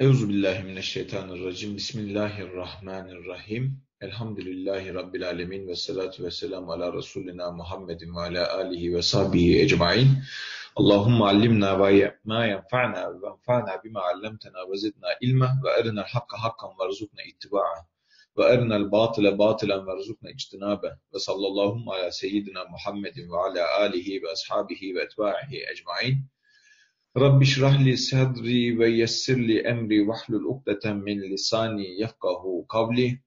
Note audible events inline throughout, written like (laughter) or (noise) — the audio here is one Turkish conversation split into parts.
Euzubillahimineşşeytanirracim. Bismillahirrahmanirrahim. Elhamdülillahi Rabbil alemin ve salatu ve selamu ala Resulina Muhammedin ve ala alihi ve sahbihi ecmain. Allahümme allimna ma yenfa'na ve enfa'na bima allamtena ve zidna ilme ve erinel hakka hakkan ve rızukna ittiba'a ve erinel batile batilen ve rızukna ictinabe ve sallallahu ala seyyidina Muhammedin ve ala alihi ve ashabihi ve etba'ihi ecmain. رب اشرح لي صدري ويسر لي أمري واحلل عقدة من لساني يفقه قولي.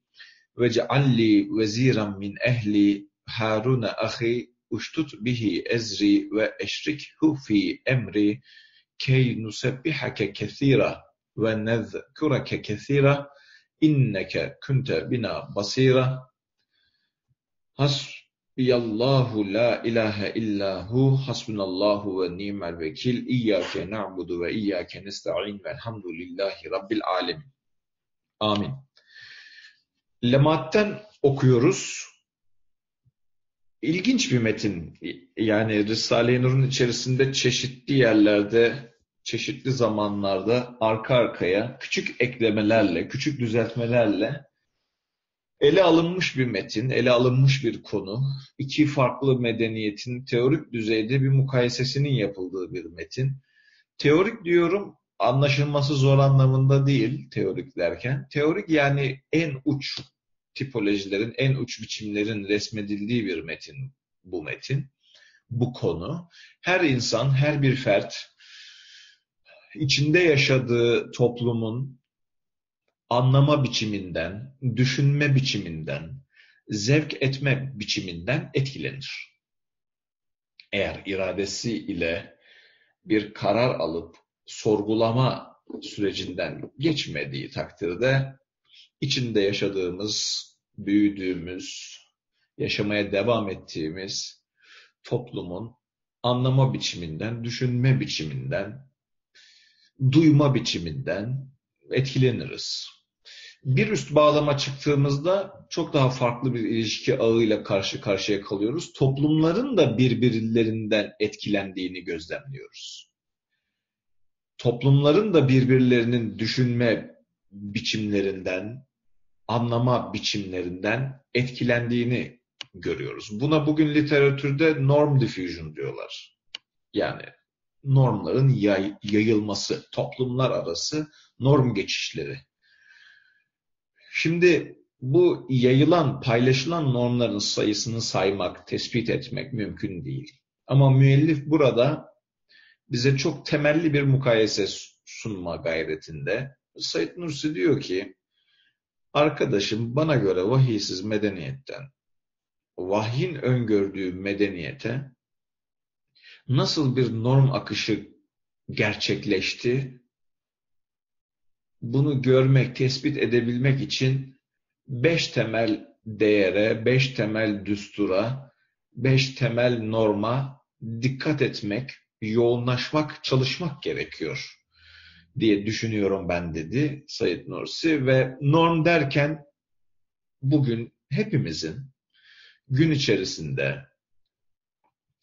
واجعل لي وزيرا من أهلي. هارون أخي أشتت به أزري وأشركه في أمري. كي نسبحك كثيرا ونذكرك كثيرا إنك كنت بنا بصيرا. Has Yallahu la ilahe illahu hasbunallahu ve ni'mel vekil İyyâke na'budu ve iyyâke nesta'in velhamdülillahi rabbil alemin. Amin. Lematten okuyoruz. İlginç bir metin. Yani Risale-i Nur'un içerisinde çeşitli yerlerde, çeşitli zamanlarda arka arkaya küçük eklemelerle, küçük düzeltmelerle ele alınmış bir metin, ele alınmış bir konu, iki farklı medeniyetin teorik düzeyde bir mukayesesinin yapıldığı bir metin. Teorik diyorum anlaşılması zor anlamında değil teorik derken. Teorik yani en uç tipolojilerin, en uç biçimlerin resmedildiği bir metin bu metin. Bu konu. Her insan, her bir fert içinde yaşadığı toplumun anlama biçiminden, düşünme biçiminden, zevk etme biçiminden etkilenir. Eğer iradesi ile bir karar alıp sorgulama sürecinden geçmediği takdirde içinde yaşadığımız, büyüdüğümüz, yaşamaya devam ettiğimiz toplumun anlama biçiminden, düşünme biçiminden, duyma biçiminden etkileniriz bir üst bağlama çıktığımızda çok daha farklı bir ilişki ağıyla karşı karşıya kalıyoruz. Toplumların da birbirlerinden etkilendiğini gözlemliyoruz. Toplumların da birbirlerinin düşünme biçimlerinden, anlama biçimlerinden etkilendiğini görüyoruz. Buna bugün literatürde norm diffusion diyorlar. Yani normların yay, yayılması, toplumlar arası norm geçişleri. Şimdi bu yayılan, paylaşılan normların sayısını saymak, tespit etmek mümkün değil. Ama müellif burada bize çok temelli bir mukayese sunma gayretinde. Said Nursi diyor ki, arkadaşım bana göre vahiysiz medeniyetten, vahyin öngördüğü medeniyete nasıl bir norm akışı gerçekleşti bunu görmek, tespit edebilmek için beş temel değere, beş temel düstura, beş temel norma dikkat etmek, yoğunlaşmak, çalışmak gerekiyor diye düşünüyorum ben dedi Sayit Nursi. Ve norm derken bugün hepimizin gün içerisinde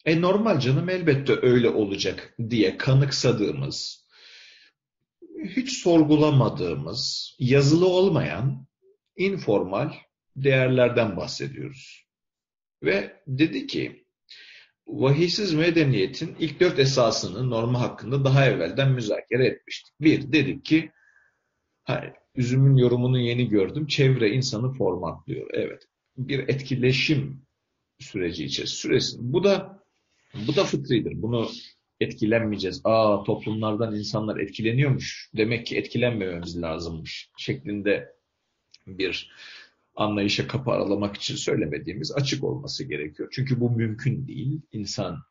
e normal canım elbette öyle olacak diye kanıksadığımız hiç sorgulamadığımız, yazılı olmayan informal değerlerden bahsediyoruz. Ve dedi ki, vahiysiz medeniyetin ilk dört esasını norma hakkında daha evvelden müzakere etmiştik. Bir, dedik ki, hayır, üzümün yorumunu yeni gördüm, çevre insanı formatlıyor. Evet, bir etkileşim süreci içerisinde. Süresi. Bu da bu da fıtridir. Bunu etkilenmeyeceğiz. Aa toplumlardan insanlar etkileniyormuş. Demek ki etkilenmememiz lazımmış şeklinde bir anlayışa kapı aralamak için söylemediğimiz açık olması gerekiyor. Çünkü bu mümkün değil. İnsan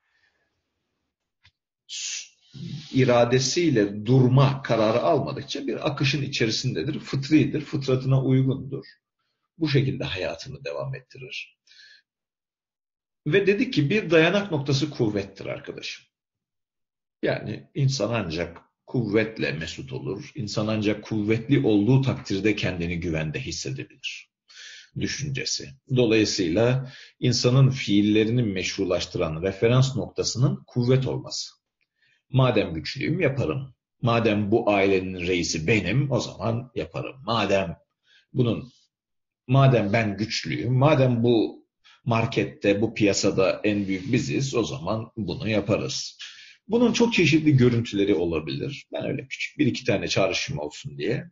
iradesiyle durma kararı almadıkça bir akışın içerisindedir. Fıtridir, fıtratına uygundur. Bu şekilde hayatını devam ettirir. Ve dedik ki bir dayanak noktası kuvvettir arkadaşım. Yani insan ancak kuvvetle mesut olur. İnsan ancak kuvvetli olduğu takdirde kendini güvende hissedebilir. Düşüncesi. Dolayısıyla insanın fiillerini meşrulaştıran referans noktasının kuvvet olması. Madem güçlüyüm yaparım. Madem bu ailenin reisi benim, o zaman yaparım. Madem bunun, madem ben güçlüyüm, madem bu markette, bu piyasada en büyük biziz, o zaman bunu yaparız. Bunun çok çeşitli görüntüleri olabilir. Ben öyle küçük bir iki tane çağrışım olsun diye.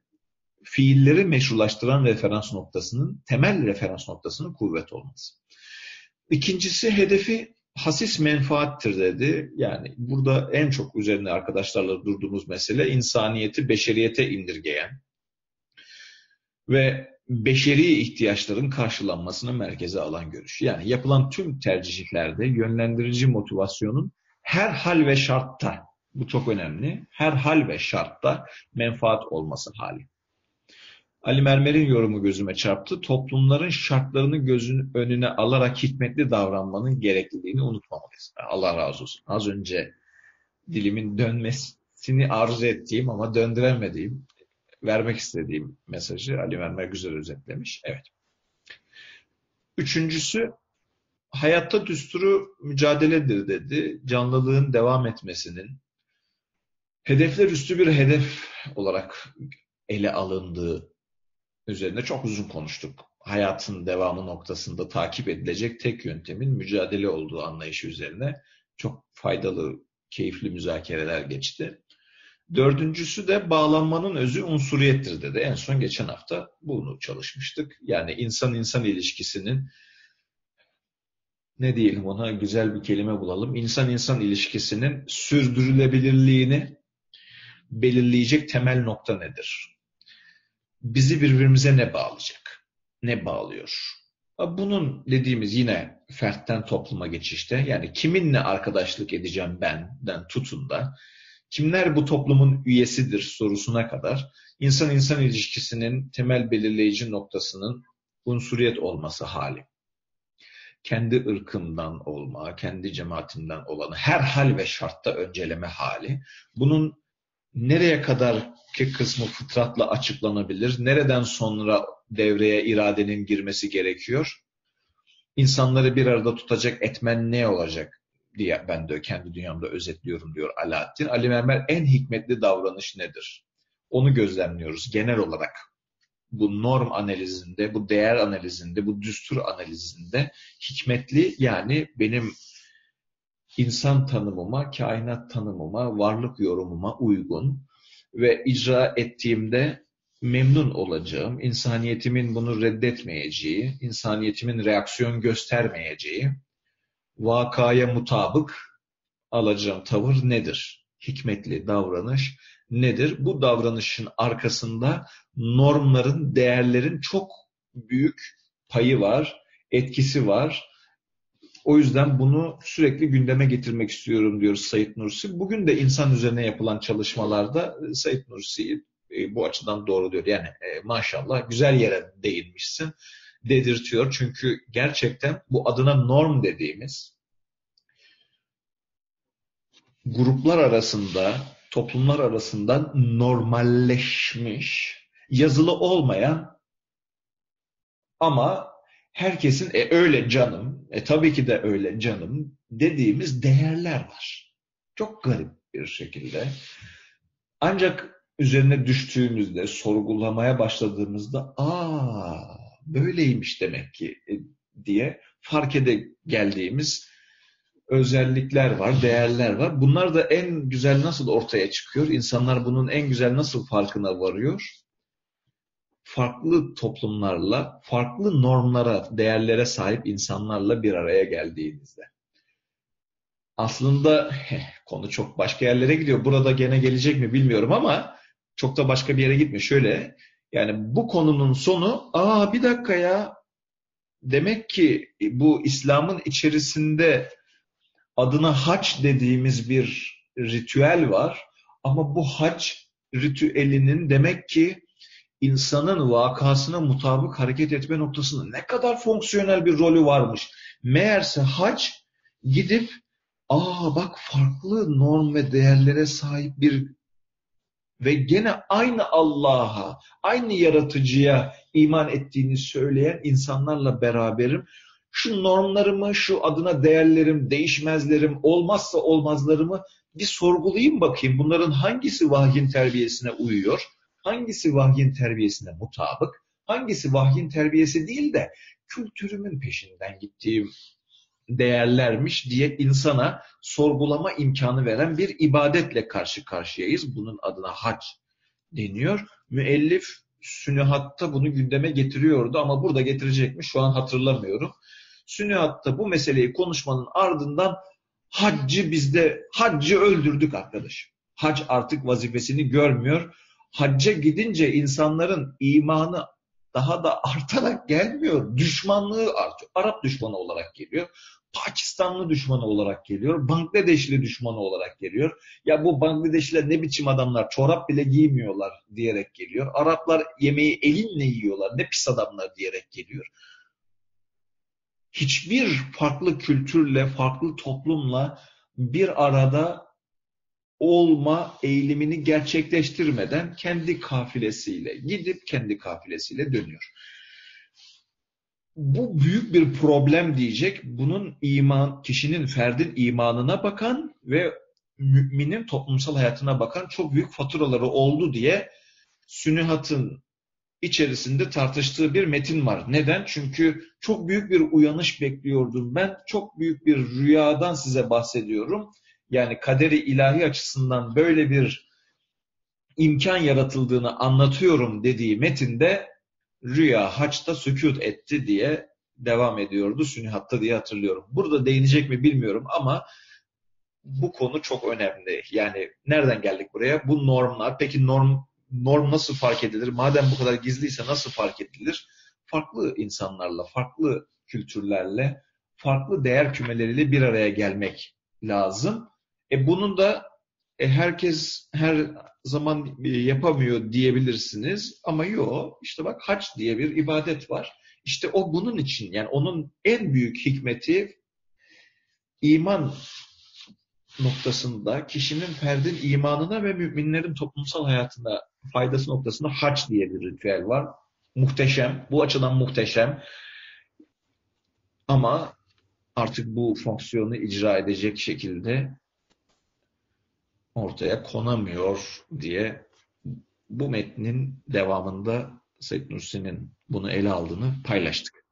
Fiilleri meşrulaştıran referans noktasının, temel referans noktasının kuvvet olması. İkincisi hedefi hasis menfaattir dedi. Yani burada en çok üzerine arkadaşlarla durduğumuz mesele insaniyeti beşeriyete indirgeyen ve beşeri ihtiyaçların karşılanmasını merkeze alan görüş. Yani yapılan tüm tercihlerde yönlendirici motivasyonun her hal ve şartta, bu çok önemli, her hal ve şartta menfaat olması hali. Ali Mermer'in yorumu gözüme çarptı. Toplumların şartlarını gözün önüne alarak hikmetli davranmanın gerekliliğini unutmamalıyız. Allah razı olsun. Az önce dilimin dönmesini arzu ettiğim ama döndüremediğim, vermek istediğim mesajı Ali Mermer güzel özetlemiş. Evet. Üçüncüsü, hayatta düsturu mücadeledir dedi. Canlılığın devam etmesinin, hedefler üstü bir hedef olarak ele alındığı üzerinde çok uzun konuştuk. Hayatın devamı noktasında takip edilecek tek yöntemin mücadele olduğu anlayışı üzerine çok faydalı, keyifli müzakereler geçti. Dördüncüsü de bağlanmanın özü unsuriyettir dedi. En son geçen hafta bunu çalışmıştık. Yani insan-insan ilişkisinin ne diyelim ona güzel bir kelime bulalım. İnsan-insan ilişkisinin sürdürülebilirliğini belirleyecek temel nokta nedir? bizi birbirimize ne bağlayacak? Ne bağlıyor? Bunun dediğimiz yine fertten topluma geçişte yani kiminle arkadaşlık edeceğim benden tutun da kimler bu toplumun üyesidir sorusuna kadar insan insan ilişkisinin temel belirleyici noktasının unsuriyet olması hali. Kendi ırkımdan olma, kendi cemaatimden olanı her hal ve şartta önceleme hali. Bunun nereye kadar ki kısmı fıtratla açıklanabilir? Nereden sonra devreye iradenin girmesi gerekiyor? İnsanları bir arada tutacak etmen ne olacak diye ben de kendi dünyamda özetliyorum diyor Alaaddin. Ali Mermer en hikmetli davranış nedir? Onu gözlemliyoruz genel olarak. Bu norm analizinde, bu değer analizinde, bu düstur analizinde hikmetli yani benim insan tanımıma, kainat tanımıma, varlık yorumuma uygun ve icra ettiğimde memnun olacağım, insaniyetimin bunu reddetmeyeceği, insaniyetimin reaksiyon göstermeyeceği, vakaya mutabık alacağım tavır nedir? Hikmetli davranış nedir? Bu davranışın arkasında normların, değerlerin çok büyük payı var, etkisi var o yüzden bunu sürekli gündeme getirmek istiyorum diyor Sayit Nursi. Bugün de insan üzerine yapılan çalışmalarda e, Sayit Nursi e, bu açıdan doğru diyor. Yani e, maşallah güzel yere değinmişsin dedirtiyor. Çünkü gerçekten bu adına norm dediğimiz gruplar arasında, toplumlar arasında normalleşmiş, yazılı olmayan ama herkesin e öyle canım, e tabii ki de öyle canım dediğimiz değerler var. Çok garip bir şekilde. Ancak üzerine düştüğümüzde, sorgulamaya başladığımızda aa böyleymiş demek ki e, diye fark ede geldiğimiz özellikler var, değerler var. Bunlar da en güzel nasıl ortaya çıkıyor? İnsanlar bunun en güzel nasıl farkına varıyor? farklı toplumlarla, farklı normlara, değerlere sahip insanlarla bir araya geldiğinizde. Aslında heh, konu çok başka yerlere gidiyor. Burada gene gelecek mi bilmiyorum ama çok da başka bir yere gitmiyor. Şöyle yani bu konunun sonu aa bir dakika ya demek ki bu İslam'ın içerisinde adına haç dediğimiz bir ritüel var ama bu haç ritüelinin demek ki insanın vakasına mutabık hareket etme noktasında ne kadar fonksiyonel bir rolü varmış. Meğerse hac gidip aa bak farklı norm ve değerlere sahip bir ve gene aynı Allah'a, aynı yaratıcıya iman ettiğini söyleyen insanlarla beraberim. Şu normlarımı, şu adına değerlerim, değişmezlerim, olmazsa olmazlarımı bir sorgulayayım bakayım. Bunların hangisi vahyin terbiyesine uyuyor? Hangisi vahyin terbiyesine mutabık? Hangisi vahyin terbiyesi değil de kültürümün peşinden gittiğim değerlermiş diye insana sorgulama imkanı veren bir ibadetle karşı karşıyayız. Bunun adına hac deniyor. Müellif Sünihat'ta bunu gündeme getiriyordu ama burada getirecek mi şu an hatırlamıyorum. Sünihat'ta bu meseleyi konuşmanın ardından haccı bizde, haccı öldürdük arkadaş. Hac artık vazifesini görmüyor. Hacca gidince insanların imanı daha da artarak gelmiyor. Düşmanlığı artıyor. Arap düşmanı olarak geliyor. Pakistanlı düşmanı olarak geliyor. Bangladeşli düşmanı olarak geliyor. Ya bu Bangladeşliler ne biçim adamlar çorap bile giymiyorlar diyerek geliyor. Araplar yemeği elinle yiyorlar ne pis adamlar diyerek geliyor. Hiçbir farklı kültürle, farklı toplumla bir arada olma eğilimini gerçekleştirmeden kendi kafilesiyle gidip kendi kafilesiyle dönüyor. Bu büyük bir problem diyecek. Bunun iman, kişinin, ferdin imanına bakan ve müminin toplumsal hayatına bakan çok büyük faturaları oldu diye Sünihat'ın içerisinde tartıştığı bir metin var. Neden? Çünkü çok büyük bir uyanış bekliyordum ben. Çok büyük bir rüyadan size bahsediyorum yani kaderi ilahi açısından böyle bir imkan yaratıldığını anlatıyorum dediği metinde rüya haçta sükut etti diye devam ediyordu Sünihat'ta diye hatırlıyorum. Burada değinecek mi bilmiyorum ama bu konu çok önemli. Yani nereden geldik buraya? Bu normlar. Peki norm norm nasıl fark edilir? Madem bu kadar gizliyse nasıl fark edilir? Farklı insanlarla, farklı kültürlerle, farklı değer kümeleriyle bir araya gelmek lazım. E bunun da e, herkes her zaman e, yapamıyor diyebilirsiniz ama yok işte bak hac diye bir ibadet var. İşte o bunun için yani onun en büyük hikmeti iman noktasında kişinin ferdin imanına ve müminlerin toplumsal hayatına faydası noktasında hac diye bir ritüel var. Muhteşem. Bu açıdan muhteşem. Ama artık bu fonksiyonu icra edecek şekilde ortaya konamıyor diye bu metnin devamında Said Nursi'nin bunu ele aldığını paylaştık.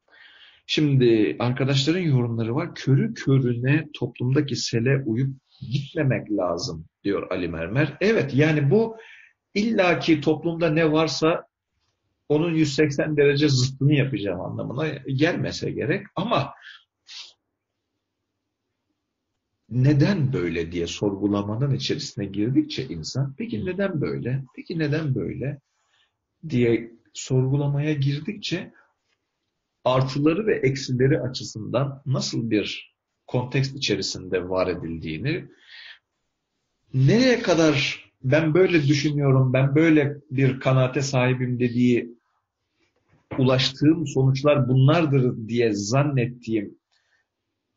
Şimdi arkadaşların yorumları var. Körü körüne toplumdaki sele uyup gitmemek lazım diyor Ali Mermer. Evet yani bu illaki toplumda ne varsa onun 180 derece zıttını yapacağım anlamına gelmese gerek. Ama neden böyle diye sorgulamanın içerisine girdikçe insan, peki neden böyle, peki neden böyle? diye sorgulamaya girdikçe artıları ve eksileri açısından nasıl bir kontekst içerisinde var edildiğini, nereye kadar ben böyle düşünüyorum, ben böyle bir kanaate sahibim dediği ulaştığım sonuçlar bunlardır diye zannettiğim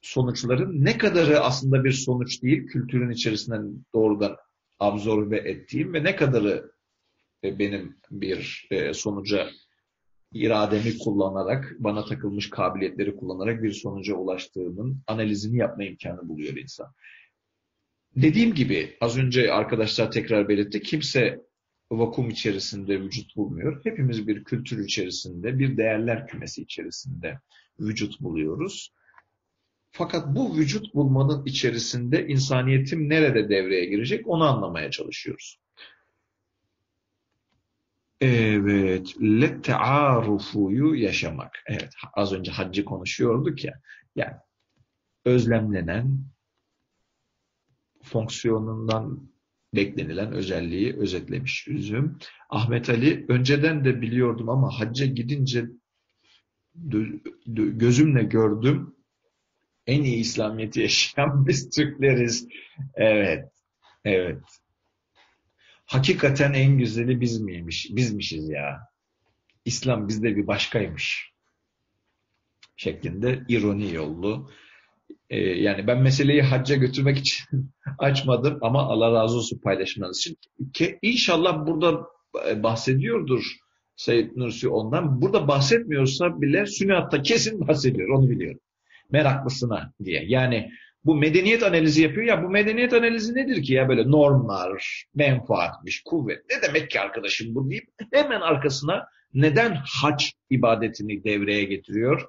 sonuçların ne kadarı aslında bir sonuç değil, kültürün içerisinden doğrudan absorbe ettiğim ve ne kadarı e, benim bir e, sonuca irademi kullanarak, bana takılmış kabiliyetleri kullanarak bir sonuca ulaştığımın analizini yapma imkanı buluyor insan. Dediğim gibi az önce arkadaşlar tekrar belirtti. Kimse vakum içerisinde vücut bulmuyor. Hepimiz bir kültür içerisinde, bir değerler kümesi içerisinde vücut buluyoruz. Fakat bu vücut bulmanın içerisinde insaniyetim nerede devreye girecek onu anlamaya çalışıyoruz. Evet, lettearufuyu yaşamak. Evet, az önce haccı konuşuyorduk ya. Yani özlemlenen, fonksiyonundan beklenilen özelliği özetlemiş üzüm. Ahmet Ali, önceden de biliyordum ama hacca gidince gözümle gördüm en iyi İslamiyet'i yaşayan biz Türkleriz. Evet, evet. Hakikaten en güzeli biz miymiş, bizmişiz ya. İslam bizde bir başkaymış. Şeklinde ironi yollu. Ee, yani ben meseleyi hacca götürmek için (laughs) açmadım ama Allah razı olsun paylaşmanız için. Ki inşallah burada bahsediyordur Seyyid Nursi ondan. Burada bahsetmiyorsa bile sünnatta kesin bahsediyor. Onu biliyorum. meraklısına diye. Yani bu medeniyet analizi yapıyor ya bu medeniyet analizi nedir ki ya böyle normlar, menfaatmiş, kuvvet. Ne demek ki arkadaşım bu deyip hemen arkasına neden hac ibadetini devreye getiriyor?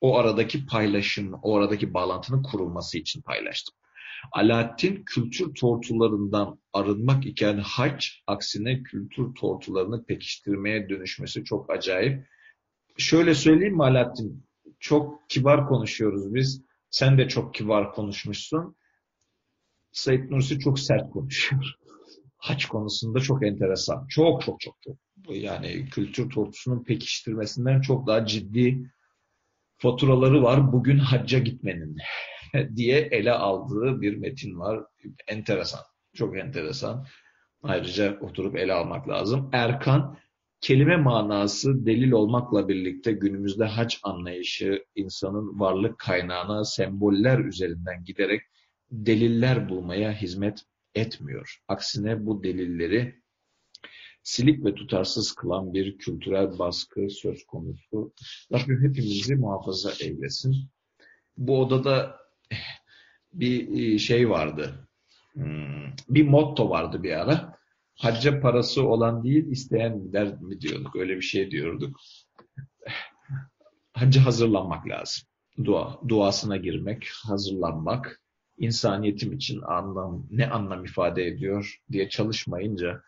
O aradaki paylaşım, o aradaki bağlantının kurulması için paylaştım. Alaaddin kültür tortularından arınmak iken hac aksine kültür tortularını pekiştirmeye dönüşmesi çok acayip. Şöyle söyleyeyim mi Alaaddin? Çok kibar konuşuyoruz biz. Sen de çok kibar konuşmuşsun. Said Nursi çok sert konuşuyor. (laughs) Haç konusunda çok enteresan. Çok çok çok çok. Yani kültür tortusunun pekiştirmesinden çok daha ciddi faturaları var bugün hacca gitmenin (laughs) diye ele aldığı bir metin var. Enteresan. Çok enteresan. Ayrıca oturup ele almak lazım. Erkan kelime manası delil olmakla birlikte günümüzde hac anlayışı insanın varlık kaynağına semboller üzerinden giderek deliller bulmaya hizmet etmiyor. Aksine bu delilleri silik ve tutarsız kılan bir kültürel baskı söz konusu. Rabbim hepimizi muhafaza eylesin. Bu odada bir şey vardı. Hmm, bir motto vardı bir ara. Hacca parası olan değil, isteyen gider mi diyorduk. Öyle bir şey diyorduk. Hacca hazırlanmak lazım. Dua, duasına girmek, hazırlanmak, insaniyetim için anlam, ne anlam ifade ediyor diye çalışmayınca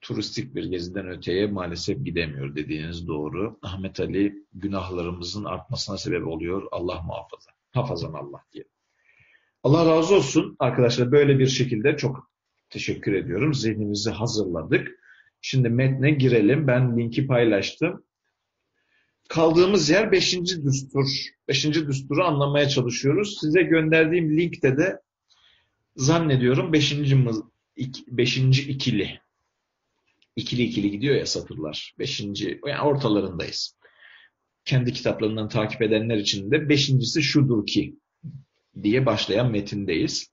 turistik bir geziden öteye maalesef gidemiyor dediğiniz doğru. Ahmet Ali günahlarımızın artmasına sebep oluyor. Allah muhafaza. Hafazan Allah diye. Allah razı olsun arkadaşlar böyle bir şekilde çok teşekkür ediyorum. Zihnimizi hazırladık. Şimdi metne girelim. Ben linki paylaştım. Kaldığımız yer 5. düstur. 5. düsturu anlamaya çalışıyoruz. Size gönderdiğim linkte de zannediyorum 5. 5. ikili. İkili ikili gidiyor ya satırlar. 5. yani ortalarındayız. Kendi kitaplarından takip edenler için de beşincisi şudur ki diye başlayan metindeyiz.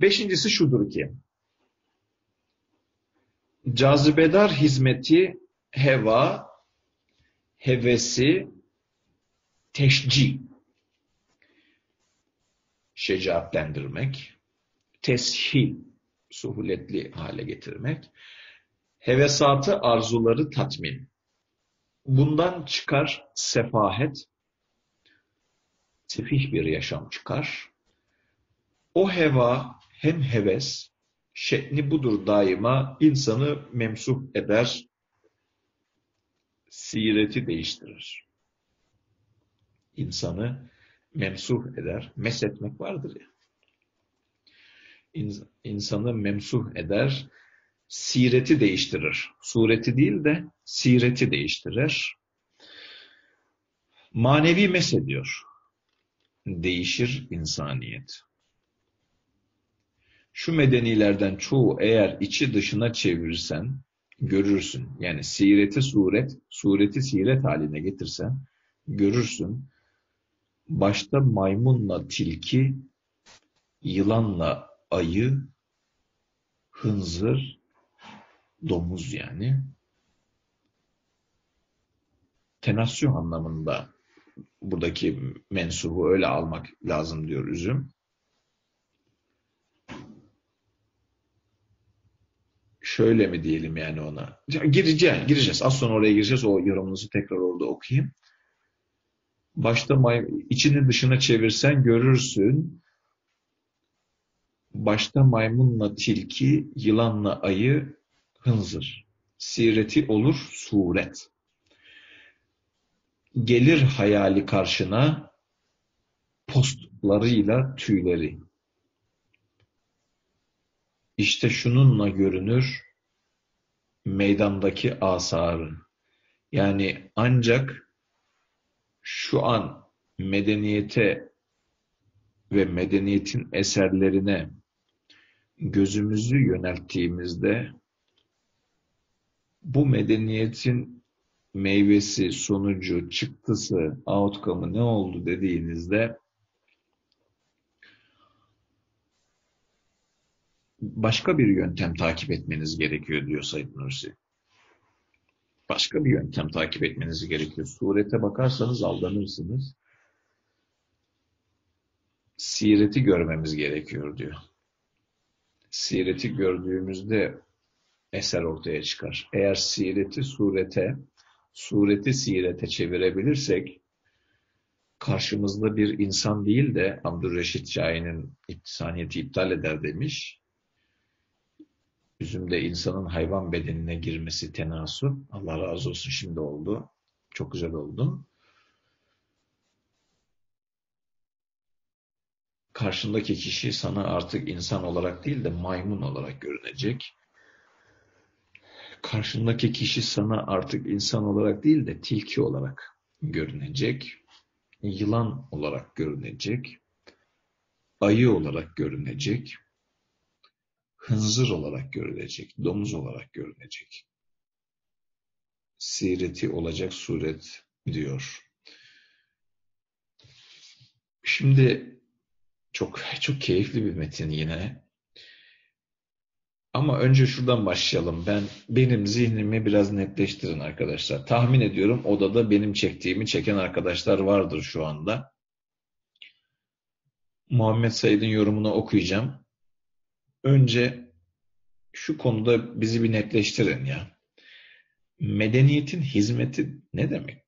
Beşincisi şudur ki cazibedar hizmeti heva, hevesi, teşci, şecaatlendirmek, teshil, suhuletli hale getirmek, hevesatı, arzuları tatmin. Bundan çıkar sefahet, sefih bir yaşam çıkar. O heva hem heves, şekli budur daima, insanı memsuh eder, sireti değiştirir. İnsanı memsuh eder, mesetmek vardır ya. İnsanı memsuh eder, sireti değiştirir. Sureti değil de sireti değiştirir. Manevi mesediyor. Değişir insaniyet. Şu medenilerden çoğu eğer içi dışına çevirirsen görürsün. Yani sireti suret, sureti siret haline getirsen görürsün. Başta maymunla tilki, yılanla ayı, hınzır, domuz yani. Tenasyon anlamında buradaki mensubu öyle almak lazım diyor üzüm. Şöyle mi diyelim yani ona? Gireceğiz, gireceğiz. Az sonra oraya gireceğiz. O yorumunuzu tekrar orada okuyayım. Başta may içini dışına çevirsen görürsün. Başta maymunla tilki, yılanla ayı, hınzır. Sireti olur suret. Gelir hayali karşına postlarıyla tüyleri. İşte şununla görünür meydandaki asarı. Yani ancak şu an medeniyete ve medeniyetin eserlerine gözümüzü yönelttiğimizde bu medeniyetin meyvesi, sonucu, çıktısı, outcome'ı ne oldu dediğinizde başka bir yöntem takip etmeniz gerekiyor diyor Said Nursi. Başka bir yöntem takip etmeniz gerekiyor. Surete bakarsanız aldanırsınız. sireti görmemiz gerekiyor diyor. Sireti gördüğümüzde eser ortaya çıkar. Eğer sireti surete, sureti sirete çevirebilirsek karşımızda bir insan değil de Abdülreşit Şahin'in saniyeti iptal eder demiş. Üzümde insanın hayvan bedenine girmesi tenasu. Allah razı olsun şimdi oldu. Çok güzel oldu. Karşındaki kişi sana artık insan olarak değil de maymun olarak görünecek. Karşındaki kişi sana artık insan olarak değil de tilki olarak görünecek yılan olarak görünecek, ayı olarak görünecek, hınzır olarak görünecek, domuz olarak görünecek. Sireti olacak suret diyor. Şimdi çok çok keyifli bir metin yine. Ama önce şuradan başlayalım. Ben benim zihnimi biraz netleştirin arkadaşlar. Tahmin ediyorum odada benim çektiğimi çeken arkadaşlar vardır şu anda. Muhammed Said'in yorumunu okuyacağım. Önce şu konuda bizi bir netleştirin ya. Medeniyetin hizmeti ne demek?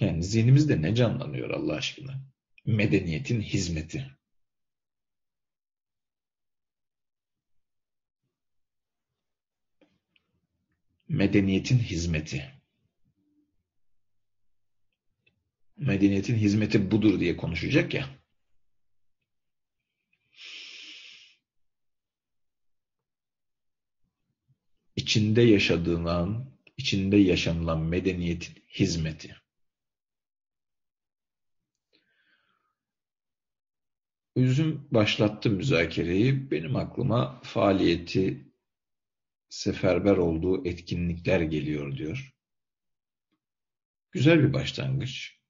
Yani zihnimizde ne canlanıyor Allah aşkına? Medeniyetin hizmeti. medeniyetin hizmeti. Medeniyetin hizmeti budur diye konuşacak ya. İçinde yaşadığından, içinde yaşanılan medeniyetin hizmeti. Üzüm başlattı müzakereyi. Benim aklıma faaliyeti seferber olduğu etkinlikler geliyor diyor. Güzel bir başlangıç.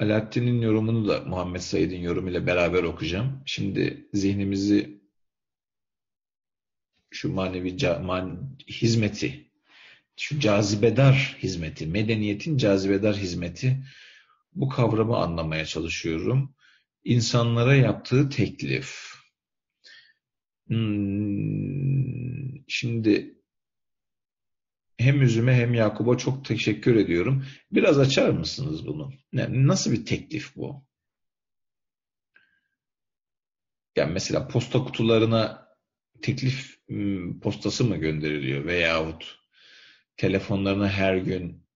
Alaaddin'in yorumunu da Muhammed Said'in yorumuyla beraber okuyacağım. Şimdi zihnimizi şu manevi man, hizmeti, şu cazibedar hizmeti, medeniyetin cazibedar hizmeti bu kavramı anlamaya çalışıyorum insanlara yaptığı teklif. Hmm, şimdi hem Üzüm'e hem Yakup'a çok teşekkür ediyorum. Biraz açar mısınız bunu? Yani nasıl bir teklif bu? Yani mesela posta kutularına teklif hmm, postası mı gönderiliyor veyahut telefonlarına her gün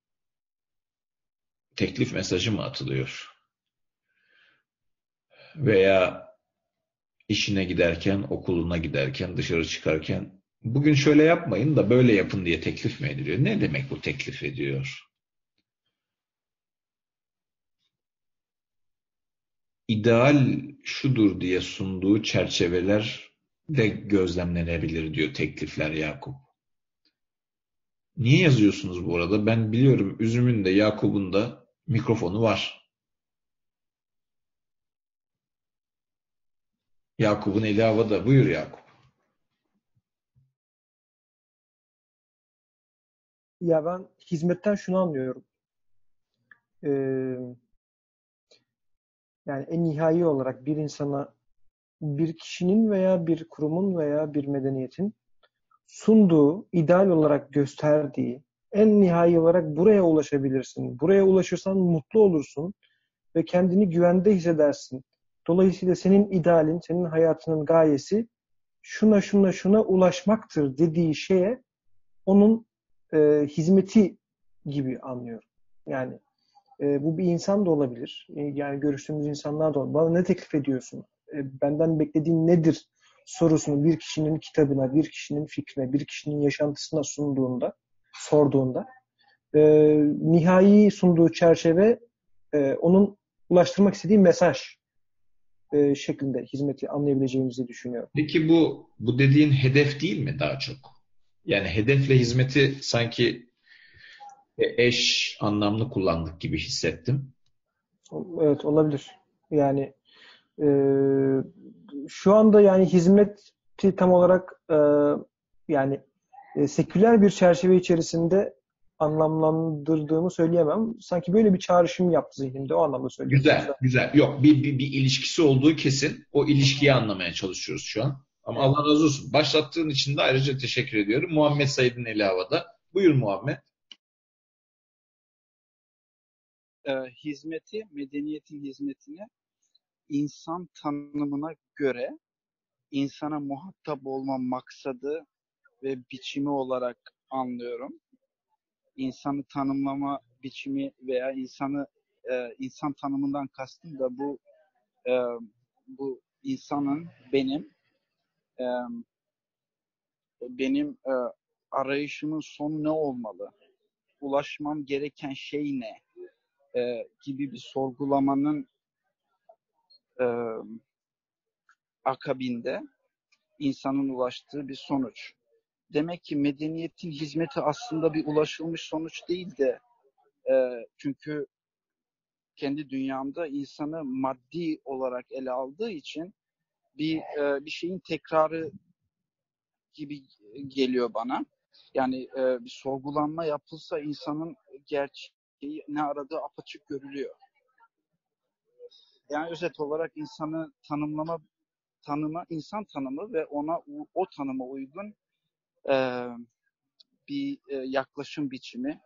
teklif mesajı mı atılıyor? veya işine giderken, okuluna giderken, dışarı çıkarken bugün şöyle yapmayın da böyle yapın diye teklif mi ediliyor? Ne demek bu teklif ediyor? İdeal şudur diye sunduğu çerçeveler de gözlemlenebilir diyor teklifler Yakup. Niye yazıyorsunuz bu arada? Ben biliyorum Üzüm'ün de Yakup'un da mikrofonu var. Yakup'un eli havada. Buyur Yakup. Ya ben hizmetten şunu anlıyorum. Ee, yani en nihai olarak bir insana bir kişinin veya bir kurumun veya bir medeniyetin sunduğu, ideal olarak gösterdiği, en nihai olarak buraya ulaşabilirsin. Buraya ulaşırsan mutlu olursun ve kendini güvende hissedersin. Dolayısıyla senin idealin, senin hayatının gayesi şuna şuna şuna ulaşmaktır dediği şeye onun e, hizmeti gibi anlıyorum. Yani e, bu bir insan da olabilir. E, yani görüştüğümüz insanlar da olabilir. Bana ne teklif ediyorsun? E, benden beklediğin nedir? sorusunu bir kişinin kitabına, bir kişinin fikrine, bir kişinin yaşantısına sunduğunda, sorduğunda e, nihai sunduğu çerçeve e, onun ulaştırmak istediği mesaj e, şeklinde hizmeti anlayabileceğimizi düşünüyorum. Peki bu bu dediğin hedef değil mi daha çok? Yani hedefle hizmeti sanki eş anlamlı kullandık gibi hissettim. Evet olabilir. Yani e, şu anda yani hizmeti tam olarak e, yani e, seküler bir çerçeve içerisinde anlamlandırdığımı söyleyemem. Sanki böyle bir çağrışım yaptı zihnimde. O anlamda söylüyorum. Güzel, güzel. Yok bir, bir, bir ilişkisi olduğu kesin. O ilişkiyi anlamaya çalışıyoruz şu an. Ama Allah razı olsun. Başlattığın için de ayrıca teşekkür ediyorum. Muhammed Said'in eli havada. Buyur Muhammed. Ee, hizmeti, medeniyetin hizmetini insan tanımına göre insana muhatap olma maksadı ve biçimi olarak anlıyorum. İnsanı tanımlama biçimi veya insanı e, insan tanımından kastım da bu e, bu insanın benim e, benim e, arayışımın sonu ne olmalı? Ulaşmam gereken şey ne? E, gibi bir sorgulamanın e, akabinde insanın ulaştığı bir sonuç. Demek ki medeniyetin hizmeti aslında bir ulaşılmış sonuç değil de e, çünkü kendi dünyamda insanı maddi olarak ele aldığı için bir e, bir şeyin tekrarı gibi geliyor bana. Yani e, bir sorgulanma yapılsa insanın gerçeği ne aradığı apaçık görülüyor. Yani özet olarak insanı tanımlama tanıma, insan tanımı ve ona o tanıma uygun e, bir e, yaklaşım biçimi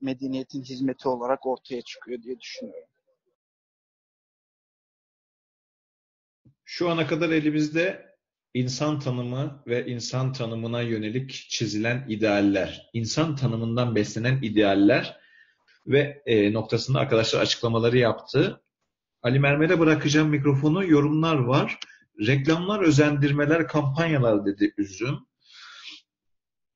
medeniyetin hizmeti olarak ortaya çıkıyor diye düşünüyorum. Şu ana kadar elimizde insan tanımı ve insan tanımına yönelik çizilen idealler, insan tanımından beslenen idealler ve e, noktasında arkadaşlar açıklamaları yaptı. Ali Mermer'e bırakacağım mikrofonu. Yorumlar var. Reklamlar, özendirmeler, kampanyalar dedi Üzüm.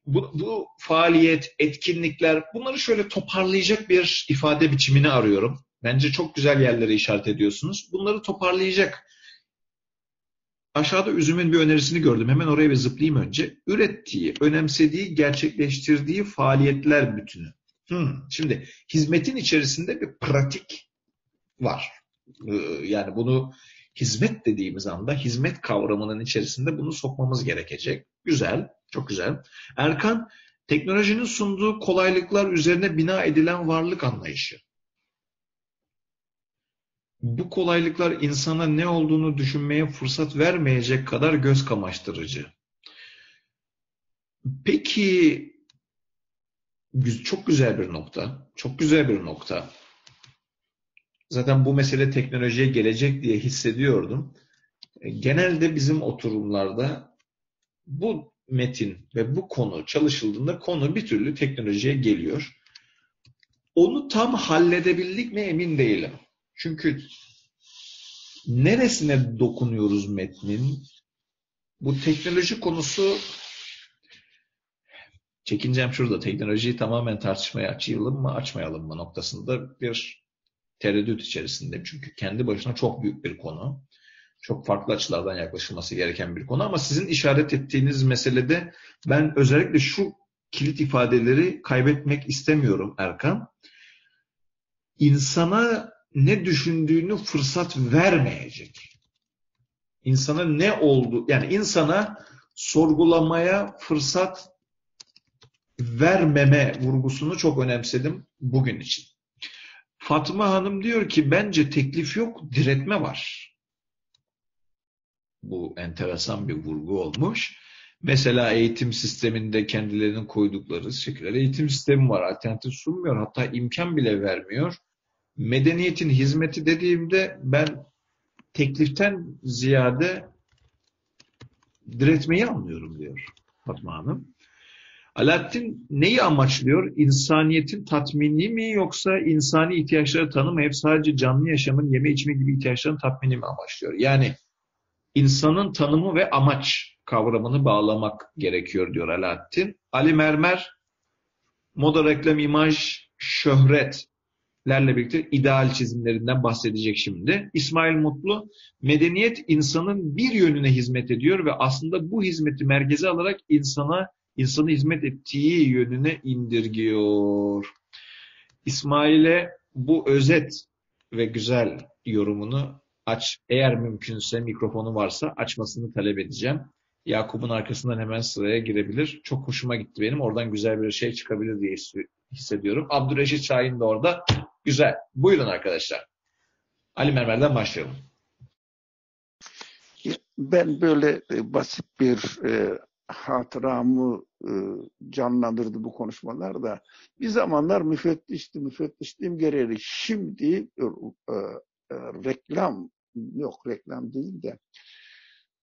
Bu, bu faaliyet, etkinlikler bunları şöyle toparlayacak bir ifade biçimini arıyorum. Bence çok güzel yerlere işaret ediyorsunuz. Bunları toparlayacak. Aşağıda Üzüm'ün bir önerisini gördüm. Hemen oraya bir zıplayayım önce. Ürettiği, önemsediği, gerçekleştirdiği faaliyetler bütünü. Hmm. Şimdi hizmetin içerisinde bir pratik var. Ee, yani bunu hizmet dediğimiz anda hizmet kavramının içerisinde bunu sokmamız gerekecek. Güzel, çok güzel. Erkan, teknolojinin sunduğu kolaylıklar üzerine bina edilen varlık anlayışı. Bu kolaylıklar insana ne olduğunu düşünmeye fırsat vermeyecek kadar göz kamaştırıcı. Peki çok güzel bir nokta. Çok güzel bir nokta. Zaten bu mesele teknolojiye gelecek diye hissediyordum. E, genelde bizim oturumlarda bu metin ve bu konu çalışıldığında konu bir türlü teknolojiye geliyor. Onu tam halledebildik mi emin değilim. Çünkü neresine dokunuyoruz metnin? Bu teknoloji konusu çekincem şurada. Teknolojiyi tamamen tartışmaya açalım mı açmayalım mı noktasında bir tereddüt içerisinde. Çünkü kendi başına çok büyük bir konu. Çok farklı açılardan yaklaşılması gereken bir konu ama sizin işaret ettiğiniz meselede ben özellikle şu kilit ifadeleri kaybetmek istemiyorum Erkan. İnsana ne düşündüğünü fırsat vermeyecek. İnsana ne oldu? Yani insana sorgulamaya fırsat vermeme vurgusunu çok önemsedim bugün için. Fatma Hanım diyor ki bence teklif yok, diretme var. Bu enteresan bir vurgu olmuş. Mesela eğitim sisteminde kendilerinin koydukları seküler eğitim sistemi var. Alternatif sunmuyor. Hatta imkan bile vermiyor. Medeniyetin hizmeti dediğimde ben tekliften ziyade diretmeyi anlıyorum diyor Fatma Hanım. Alaaddin neyi amaçlıyor? İnsaniyetin tatmini mi yoksa insani ihtiyaçları tanımayıp sadece canlı yaşamın yeme içme gibi ihtiyaçların tatmini mi amaçlıyor? Yani insanın tanımı ve amaç kavramını bağlamak gerekiyor diyor Alaaddin. Ali Mermer moda reklam imaj şöhretlerle birlikte ideal çizimlerinden bahsedecek şimdi. İsmail Mutlu medeniyet insanın bir yönüne hizmet ediyor ve aslında bu hizmeti merkeze alarak insana insanı hizmet ettiği yönüne indirgiyor. İsmail'e bu özet ve güzel yorumunu aç. Eğer mümkünse mikrofonu varsa açmasını talep edeceğim. Yakup'un arkasından hemen sıraya girebilir. Çok hoşuma gitti benim. Oradan güzel bir şey çıkabilir diye hissediyorum. Abdüreşit Şahin de orada. Güzel. Buyurun arkadaşlar. Ali Mermer'den başlayalım. Ben böyle e, basit bir e, hatıramı e, canlandırdı bu konuşmalarda. Bir zamanlar müfettişti, müfettişliğim gereği. Şimdi e, e, e, reklam, yok reklam değil de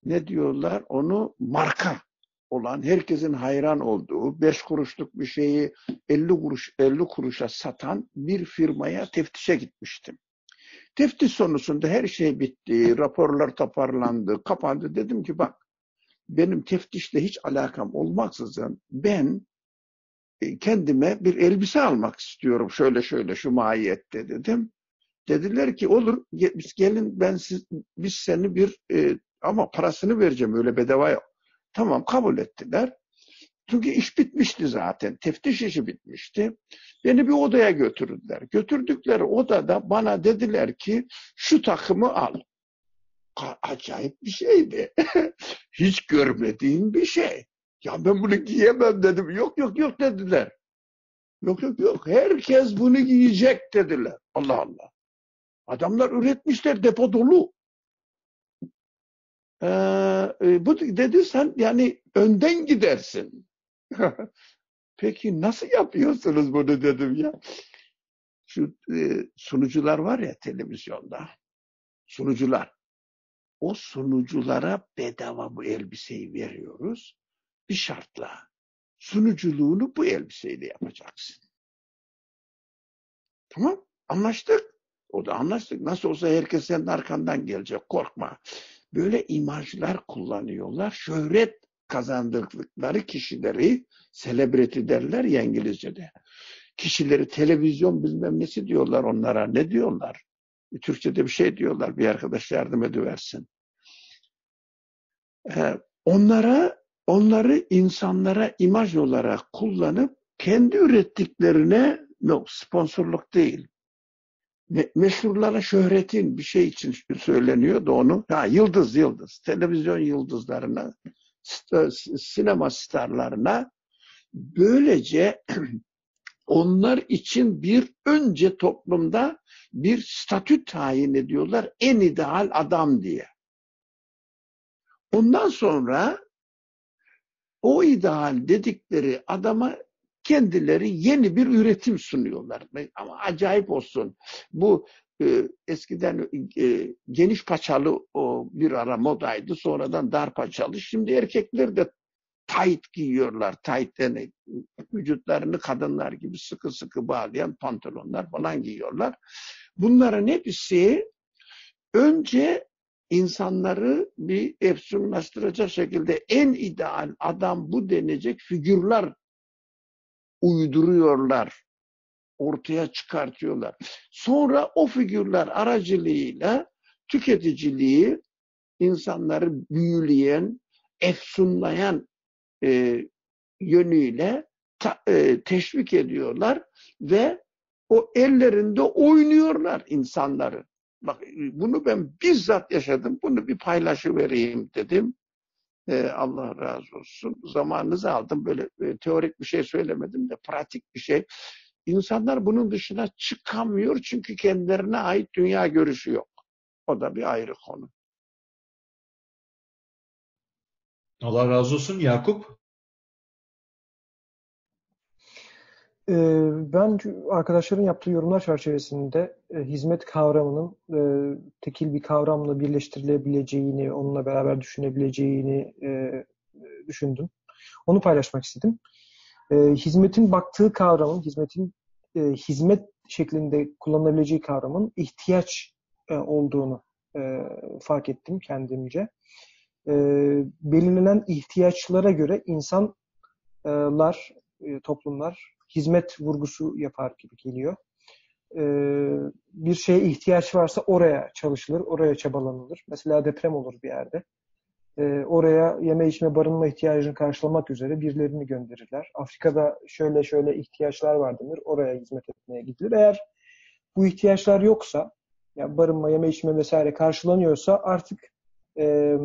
ne diyorlar? Onu marka olan, herkesin hayran olduğu, beş kuruşluk bir şeyi 50 kuruş 50 kuruşa satan bir firmaya teftişe gitmiştim. Teftiş sonucunda her şey bitti, raporlar toparlandı, kapandı. Dedim ki bak, benim teftişle hiç alakam olmaksızın ben e, kendime bir elbise almak istiyorum şöyle şöyle şu mahiyette dedim. Dediler ki olur biz gelin ben siz, biz seni bir e, ama parasını vereceğim öyle bedava. Tamam kabul ettiler. Çünkü iş bitmişti zaten. Teftiş işi bitmişti. Beni bir odaya götürdüler. Götürdükleri odada bana dediler ki şu takımı al. Acayip bir şeydi. (laughs) Hiç görmediğim bir şey. Ya ben bunu giyemem dedim. Yok yok yok dediler. Yok yok yok. Herkes bunu giyecek dediler. Allah Allah. Adamlar üretmişler depo dolu. Ee, e, bu dedi sen yani önden gidersin. (laughs) Peki nasıl yapıyorsunuz bunu dedim ya. Şu e, sunucular var ya televizyonda. Sunucular. O sunuculara bedava bu elbiseyi veriyoruz. Bir şartla. Sunuculuğunu bu elbiseyle yapacaksın. Tamam anlaştık. O da anlaştık. Nasıl olsa herkes senin arkandan gelecek. Korkma. Böyle imajlar kullanıyorlar. Şöhret kazandırdıkları kişileri celebrity derler ya İngilizce'de. Kişileri televizyon bilmem nesi diyorlar onlara. Ne diyorlar? Türkçe'de bir şey diyorlar. Bir arkadaş yardım ediversin. Ee, onlara onları insanlara imaj olarak kullanıp kendi ürettiklerine no, sponsorluk değil. Me meşhurlara şöhretin bir şey için söyleniyor da onu. Ha, yıldız yıldız. Televizyon yıldızlarına sinema starlarına böylece (clears throat) onlar için bir önce toplumda bir statü tayin ediyorlar en ideal adam diye. Ondan sonra o ideal dedikleri adama kendileri yeni bir üretim sunuyorlar. Ama acayip olsun. Bu e, eskiden e, geniş paçalı o bir ara modaydı. Sonradan dar paçalı. Şimdi erkekler de tight giyiyorlar. Tight yani vücutlarını kadınlar gibi sıkı sıkı bağlayan pantolonlar falan giyiyorlar. Bunların hepsi önce insanları bir efsunlaştıracak şekilde en ideal adam bu denecek figürler uyduruyorlar ortaya çıkartıyorlar. Sonra o figürler aracılığıyla tüketiciliği insanları büyüleyen, efsunlayan e, yönüyle ta, e, teşvik ediyorlar ve o ellerinde oynuyorlar insanları. Bak bunu ben bizzat yaşadım. Bunu bir paylaşı vereyim dedim. Ee, Allah razı olsun. Zamanınızı aldım. Böyle e, teorik bir şey söylemedim de pratik bir şey. İnsanlar bunun dışına çıkamıyor çünkü kendilerine ait dünya görüşü yok. O da bir ayrı konu. Allah razı olsun. Yakup? Ben arkadaşların yaptığı yorumlar çerçevesinde e, hizmet kavramının e, tekil bir kavramla birleştirilebileceğini, onunla beraber düşünebileceğini e, düşündüm. Onu paylaşmak istedim. hizmetin baktığı kavramın, hizmetin e, hizmet şeklinde kullanılabileceği kavramın ihtiyaç e, olduğunu e, fark ettim kendimce. E, belirlenen ihtiyaçlara göre insanlar, e, toplumlar hizmet vurgusu yapar gibi geliyor. E, bir şeye ihtiyaç varsa oraya çalışılır, oraya çabalanılır. Mesela deprem olur bir yerde e, oraya yeme içme barınma ihtiyacını karşılamak üzere birilerini gönderirler. Afrika'da şöyle şöyle ihtiyaçlar var denir. Oraya hizmet etmeye gidilir. Eğer bu ihtiyaçlar yoksa yani barınma, yeme içme vesaire karşılanıyorsa artık e,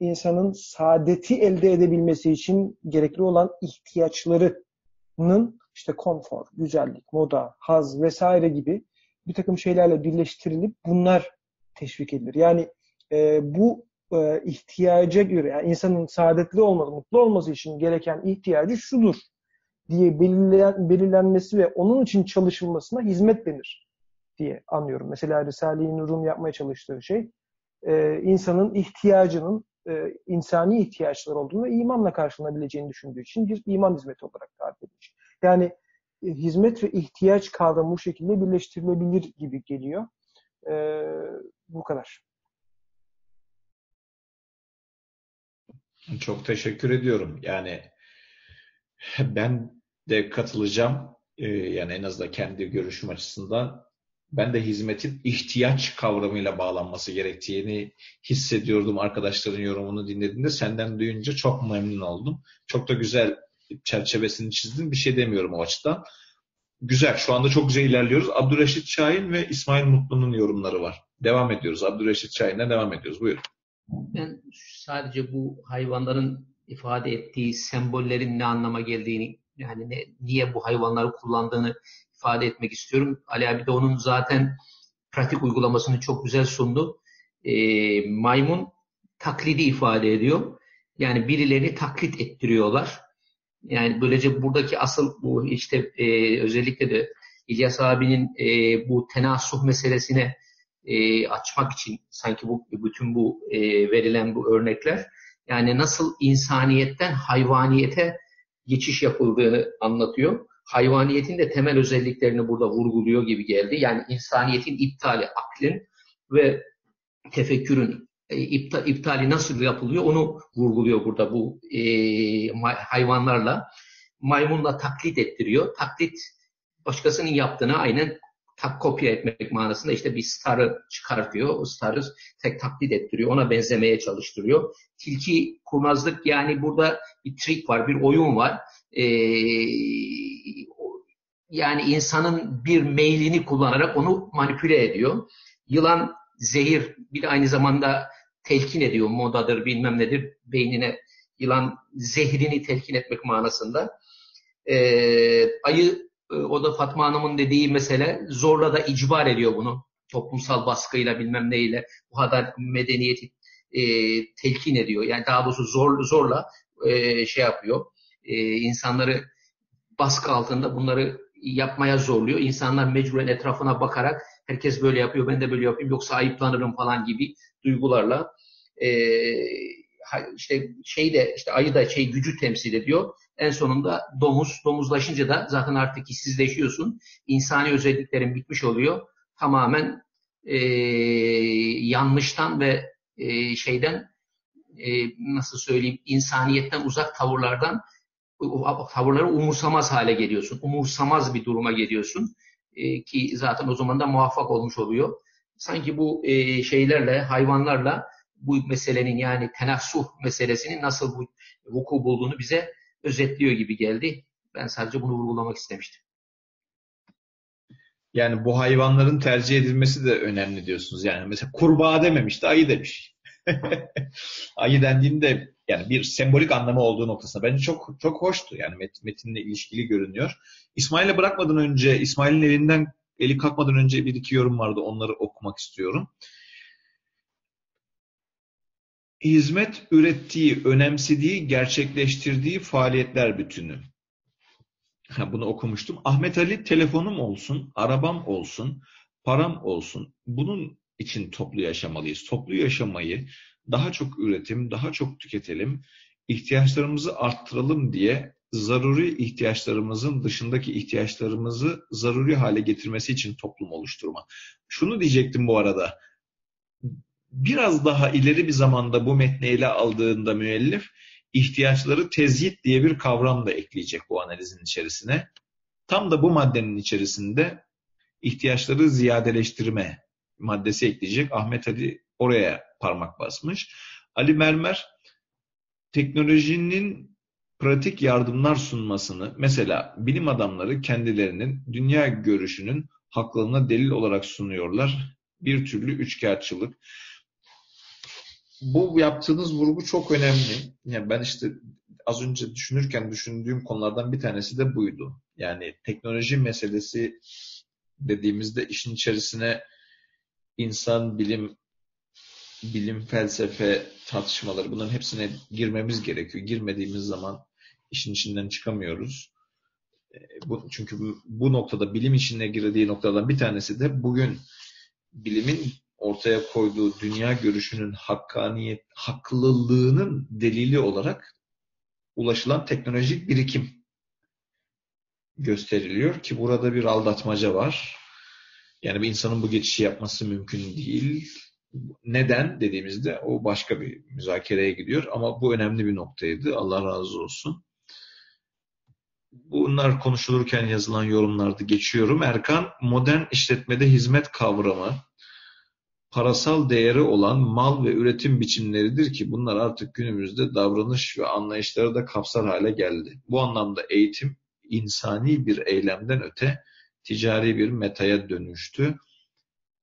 insanın saadeti elde edebilmesi için gerekli olan ihtiyaçlarının işte konfor, güzellik, moda, haz vesaire gibi bir takım şeylerle birleştirilip bunlar teşvik edilir. Yani e, bu e, ihtiyaca göre yani insanın saadetli olması, mutlu olması için gereken ihtiyacı şudur diye belirlen, belirlenmesi ve onun için çalışılmasına hizmet denir diye anlıyorum. Mesela Risale-i Nur'un yapmaya çalıştığı şey e, insanın ihtiyacının e, insani ihtiyaçlar olduğunu ve imanla karşılanabileceğini düşündüğü için bir iman hizmeti olarak tarif edilmiş. Yani e, hizmet ve ihtiyaç kavramı bu şekilde birleştirilebilir gibi geliyor. E, bu kadar. Çok teşekkür ediyorum. Yani (laughs) ben de katılacağım. Yani en azından kendi görüşüm açısından ben de hizmetin ihtiyaç kavramıyla bağlanması gerektiğini hissediyordum arkadaşların yorumunu dinlediğimde. Senden duyunca çok memnun oldum. Çok da güzel çerçevesini çizdin. Bir şey demiyorum o açıdan. Güzel. Şu anda çok güzel ilerliyoruz. Abdülreşit Şahin ve İsmail Mutlu'nun yorumları var. Devam ediyoruz. Abdülreşit Şahin'le devam ediyoruz. Buyurun. Ben sadece bu hayvanların ifade ettiği sembollerin ne anlama geldiğini yani ne, niye bu hayvanları kullandığını ifade etmek istiyorum. Ali abi de onun zaten pratik uygulamasını çok güzel sundu. E, maymun taklidi ifade ediyor. Yani birilerini taklit ettiriyorlar. Yani böylece buradaki asıl bu işte e, özellikle de İlyas abinin e, bu tenasuh meselesine e, açmak için sanki bu bütün bu e, verilen bu örnekler yani nasıl insaniyetten hayvaniyete geçiş yapıldığını anlatıyor. Hayvaniyetin de temel özelliklerini burada vurguluyor gibi geldi. Yani insaniyetin iptali, aklın ve tefekkürün iptal, iptali nasıl yapılıyor onu vurguluyor burada bu e, hayvanlarla. Maymunla taklit ettiriyor. Taklit başkasının yaptığını aynen tak kopya etmek manasında işte bir starı çıkartıyor. O starı tek taklit ettiriyor. Ona benzemeye çalıştırıyor. Tilki kurnazlık yani burada bir trik var, bir oyun var. Ee, yani insanın bir meylini kullanarak onu manipüle ediyor. Yılan zehir bir de aynı zamanda telkin ediyor. Modadır bilmem nedir beynine yılan zehrini telkin etmek manasında. Ee, ayı ee, o da Fatma Hanım'ın dediği mesele zorla da icbar ediyor bunu. Toplumsal baskıyla bilmem neyle bu kadar medeniyeti e, telkin ediyor. Yani daha doğrusu zor, zorla e, şey yapıyor. E, insanları baskı altında bunları yapmaya zorluyor. İnsanlar mecburen etrafına bakarak herkes böyle yapıyor ben de böyle yapayım yoksa ayıplanırım falan gibi duygularla e, işte şey de işte ayı da şey gücü temsil ediyor. En sonunda domuz, domuzlaşınca da zaten artık hissizleşiyorsun. İnsani özelliklerin bitmiş oluyor. Tamamen e, yanlıştan ve e, şeyden e, nasıl söyleyeyim insaniyetten uzak tavırlardan tavırları umursamaz hale geliyorsun. Umursamaz bir duruma geliyorsun. E, ki zaten o zaman da muvaffak olmuş oluyor. Sanki bu e, şeylerle, hayvanlarla bu meselenin yani tenassuh meselesinin nasıl bu vuku bulduğunu bize özetliyor gibi geldi. Ben sadece bunu vurgulamak istemiştim. Yani bu hayvanların tercih edilmesi de önemli diyorsunuz. Yani mesela kurbağa dememiş de ayı demiş. (laughs) ayı dendiğinde yani bir sembolik anlamı olduğu noktasında bence çok çok hoştu. Yani met, metinle ilişkili görünüyor. İsmail'e bırakmadan önce, İsmail'in elinden eli kalkmadan önce bir iki yorum vardı. Onları okumak istiyorum hizmet ürettiği, önemsediği, gerçekleştirdiği faaliyetler bütünü. Bunu okumuştum. Ahmet Ali telefonum olsun, arabam olsun, param olsun. Bunun için toplu yaşamalıyız. Toplu yaşamayı daha çok üretim, daha çok tüketelim, ihtiyaçlarımızı arttıralım diye zaruri ihtiyaçlarımızın dışındaki ihtiyaçlarımızı zaruri hale getirmesi için toplum oluşturma. Şunu diyecektim bu arada biraz daha ileri bir zamanda bu metni ele aldığında müellif ihtiyaçları tezyit diye bir kavram da ekleyecek bu analizin içerisine. Tam da bu maddenin içerisinde ihtiyaçları ziyadeleştirme maddesi ekleyecek. Ahmet Ali oraya parmak basmış. Ali Mermer teknolojinin pratik yardımlar sunmasını mesela bilim adamları kendilerinin dünya görüşünün haklılığına delil olarak sunuyorlar. Bir türlü üçkağıtçılık bu yaptığınız vurgu çok önemli. Yani ben işte az önce düşünürken düşündüğüm konulardan bir tanesi de buydu. Yani teknoloji meselesi dediğimizde işin içerisine insan, bilim, bilim, felsefe tartışmaları bunların hepsine girmemiz gerekiyor. Girmediğimiz zaman işin içinden çıkamıyoruz. E, bu, çünkü bu noktada bilim içine girdiği noktadan bir tanesi de bugün bilimin ortaya koyduğu dünya görüşünün hakkaniyet, haklılığının delili olarak ulaşılan teknolojik birikim gösteriliyor ki burada bir aldatmaca var. Yani bir insanın bu geçişi yapması mümkün değil. Neden dediğimizde o başka bir müzakereye gidiyor ama bu önemli bir noktaydı. Allah razı olsun. Bunlar konuşulurken yazılan yorumlarda geçiyorum. Erkan, modern işletmede hizmet kavramı parasal değeri olan mal ve üretim biçimleridir ki bunlar artık günümüzde davranış ve anlayışları da kapsar hale geldi. Bu anlamda eğitim insani bir eylemden öte ticari bir metaya dönüştü.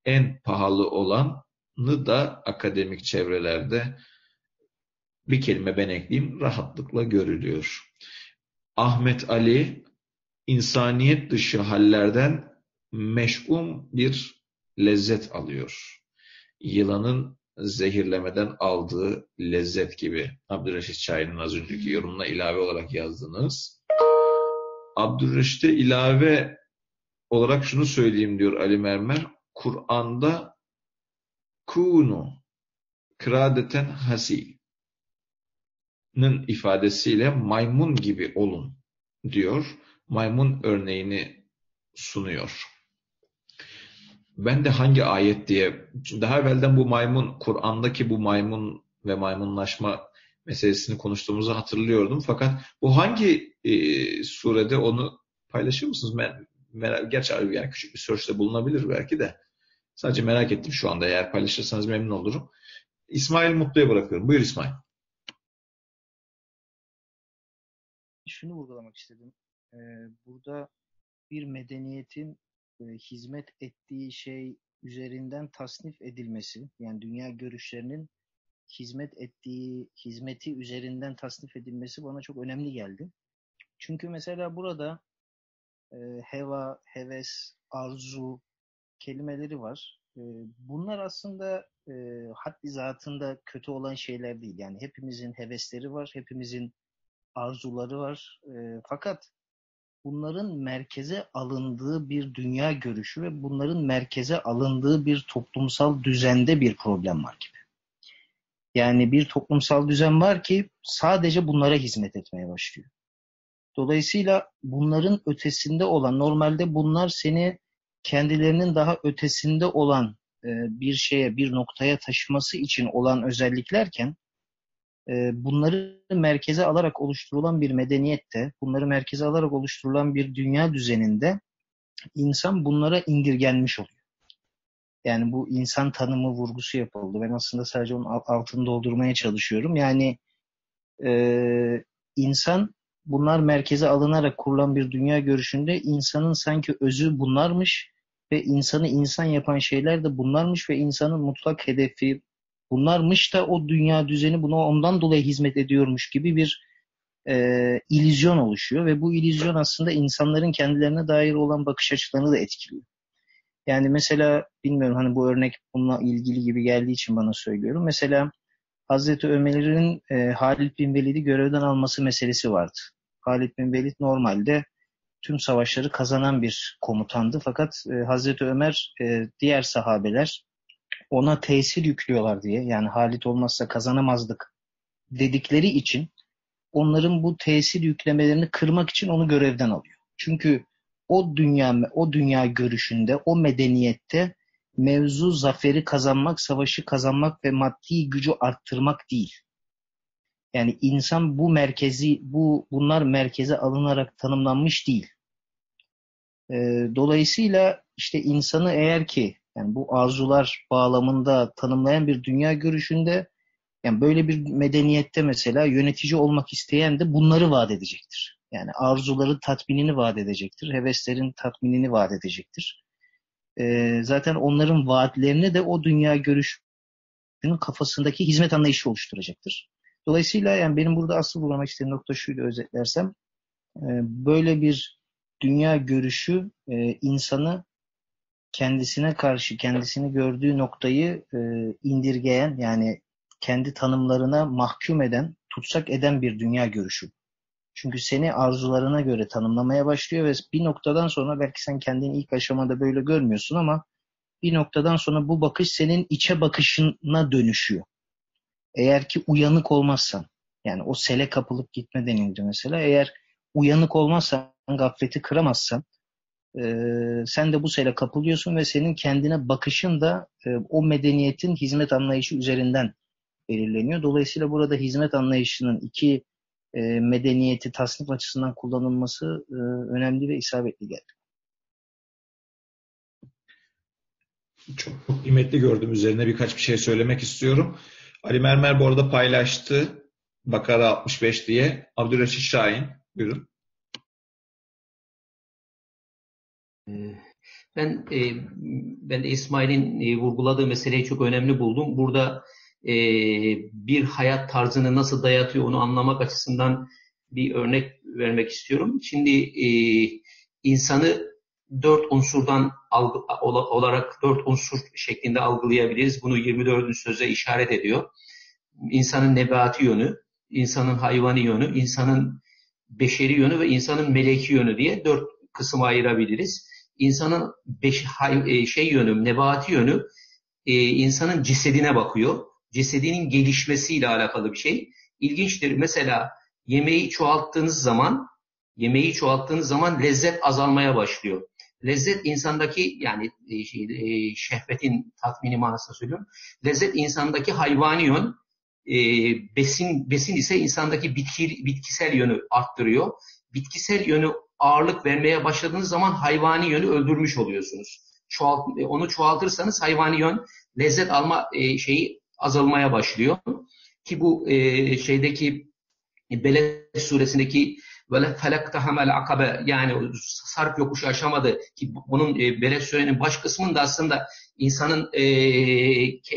En pahalı olanı da akademik çevrelerde bir kelime ben ekleyeyim rahatlıkla görülüyor. Ahmet Ali insaniyet dışı hallerden meş'um bir lezzet alıyor yılanın zehirlemeden aldığı lezzet gibi. Abdülreşit Şahin'in az önceki yorumuna ilave olarak yazdınız. Abdülreşit'e ilave olarak şunu söyleyeyim diyor Ali Mermer. Kur'an'da kunu kradeten hasi ifadesiyle maymun gibi olun diyor. Maymun örneğini sunuyor ben de hangi ayet diye daha evvelden bu maymun Kur'an'daki bu maymun ve maymunlaşma meselesini konuştuğumuzu hatırlıyordum. Fakat bu hangi e, surede onu paylaşır mısınız? Ben, merak, gerçi yani küçük bir search'te bulunabilir belki de. Sadece merak ettim şu anda. Eğer paylaşırsanız memnun olurum. İsmail Mutlu'ya bırakıyorum. Buyur İsmail. Şunu vurgulamak istedim. Ee, burada bir medeniyetin e, hizmet ettiği şey üzerinden tasnif edilmesi, yani dünya görüşlerinin hizmet ettiği hizmeti üzerinden tasnif edilmesi bana çok önemli geldi. Çünkü mesela burada e, heva, heves, arzu kelimeleri var. E, bunlar aslında e, haddi zatında kötü olan şeyler değil. Yani hepimizin hevesleri var, hepimizin arzuları var. E, fakat bunların merkeze alındığı bir dünya görüşü ve bunların merkeze alındığı bir toplumsal düzende bir problem var gibi. Yani bir toplumsal düzen var ki sadece bunlara hizmet etmeye başlıyor. Dolayısıyla bunların ötesinde olan, normalde bunlar seni kendilerinin daha ötesinde olan e, bir şeye, bir noktaya taşıması için olan özelliklerken ee, bunları merkeze alarak oluşturulan bir medeniyette, bunları merkeze alarak oluşturulan bir dünya düzeninde insan bunlara indirgenmiş oluyor. Yani bu insan tanımı vurgusu yapıldı. Ben aslında sadece onun altını doldurmaya çalışıyorum. Yani e, insan bunlar merkeze alınarak kurulan bir dünya görüşünde insanın sanki özü bunlarmış ve insanı insan yapan şeyler de bunlarmış ve insanın mutlak hedefi, bunlarmış da o dünya düzeni buna ondan dolayı hizmet ediyormuş gibi bir e, illüzyon oluşuyor ve bu illüzyon aslında insanların kendilerine dair olan bakış açılarını da etkiliyor. Yani mesela bilmiyorum hani bu örnek bununla ilgili gibi geldiği için bana söylüyorum. Mesela Hazreti Ömer'in e, Halid bin Velid'i görevden alması meselesi vardı. Halid bin Velid normalde tüm savaşları kazanan bir komutandı. Fakat e, Hazreti Ömer e, diğer sahabeler ona tesir yüklüyorlar diye yani Halit olmazsa kazanamazdık dedikleri için onların bu tesir yüklemelerini kırmak için onu görevden alıyor. Çünkü o dünya o dünya görüşünde, o medeniyette mevzu zaferi kazanmak, savaşı kazanmak ve maddi gücü arttırmak değil. Yani insan bu merkezi, bu bunlar merkeze alınarak tanımlanmış değil. Ee, dolayısıyla işte insanı eğer ki yani bu arzular bağlamında tanımlayan bir dünya görüşünde yani böyle bir medeniyette mesela yönetici olmak isteyen de bunları vaat edecektir. Yani arzuları tatminini vaat edecektir. Heveslerin tatminini vaat edecektir. Ee, zaten onların vaatlerini de o dünya görüş kafasındaki hizmet anlayışı oluşturacaktır. Dolayısıyla yani benim burada asıl vurmak istediğim nokta şuydu özetlersem e, böyle bir dünya görüşü e, insanı kendisine karşı kendisini gördüğü noktayı e, indirgeyen yani kendi tanımlarına mahkum eden, tutsak eden bir dünya görüşü. Çünkü seni arzularına göre tanımlamaya başlıyor ve bir noktadan sonra belki sen kendini ilk aşamada böyle görmüyorsun ama bir noktadan sonra bu bakış senin içe bakışına dönüşüyor. Eğer ki uyanık olmazsan, yani o sele kapılıp gitme denildi mesela. Eğer uyanık olmazsan, gafleti kıramazsan, e, sen de bu sele kapılıyorsun ve senin kendine bakışın da e, o medeniyetin hizmet anlayışı üzerinden belirleniyor. Dolayısıyla burada hizmet anlayışının iki e, medeniyeti tasnif açısından kullanılması e, önemli ve isabetli geldi. Çok, kıymetli gördüm. Üzerine birkaç bir şey söylemek istiyorum. Ali Mermer bu arada paylaştı. Bakara 65 diye. Abdülreşit Şahin. Buyurun. Ee, ben e, ben de İsmail'in e, vurguladığı meseleyi çok önemli buldum. Burada e, bir hayat tarzını nasıl dayatıyor onu anlamak açısından bir örnek vermek istiyorum. Şimdi insanı dört unsurdan algı, olarak dört unsur şeklinde algılayabiliriz. Bunu 24. söze işaret ediyor. İnsanın nebati yönü, insanın hayvani yönü, insanın beşeri yönü ve insanın meleki yönü diye dört kısım ayırabiliriz. İnsanın beş, hay, e, şey yönü, nebati yönü e, insanın cesedine bakıyor. Cesedinin gelişmesiyle alakalı bir şey. İlginçtir. Mesela yemeği çoğalttığınız zaman yemeği çoğalttığınız zaman lezzet azalmaya başlıyor. Lezzet insandaki yani e, şey, e, şehvetin tatmini manasında söylüyorum. Lezzet insandaki hayvani yön, e, besin besin ise insandaki bitki, bitkisel yönü arttırıyor. Bitkisel yönü ağırlık vermeye başladığınız zaman hayvani yönü öldürmüş oluyorsunuz. Çoğalt, onu çoğaltırsanız hayvani yön lezzet alma e, şeyi azalmaya başlıyor. Ki bu e, şeydeki Beled suresindeki böyle felaktahamel akabe yani sarp yokuşu aşamadı ki bunun e, Beled surenin baş kısmında aslında insanın e,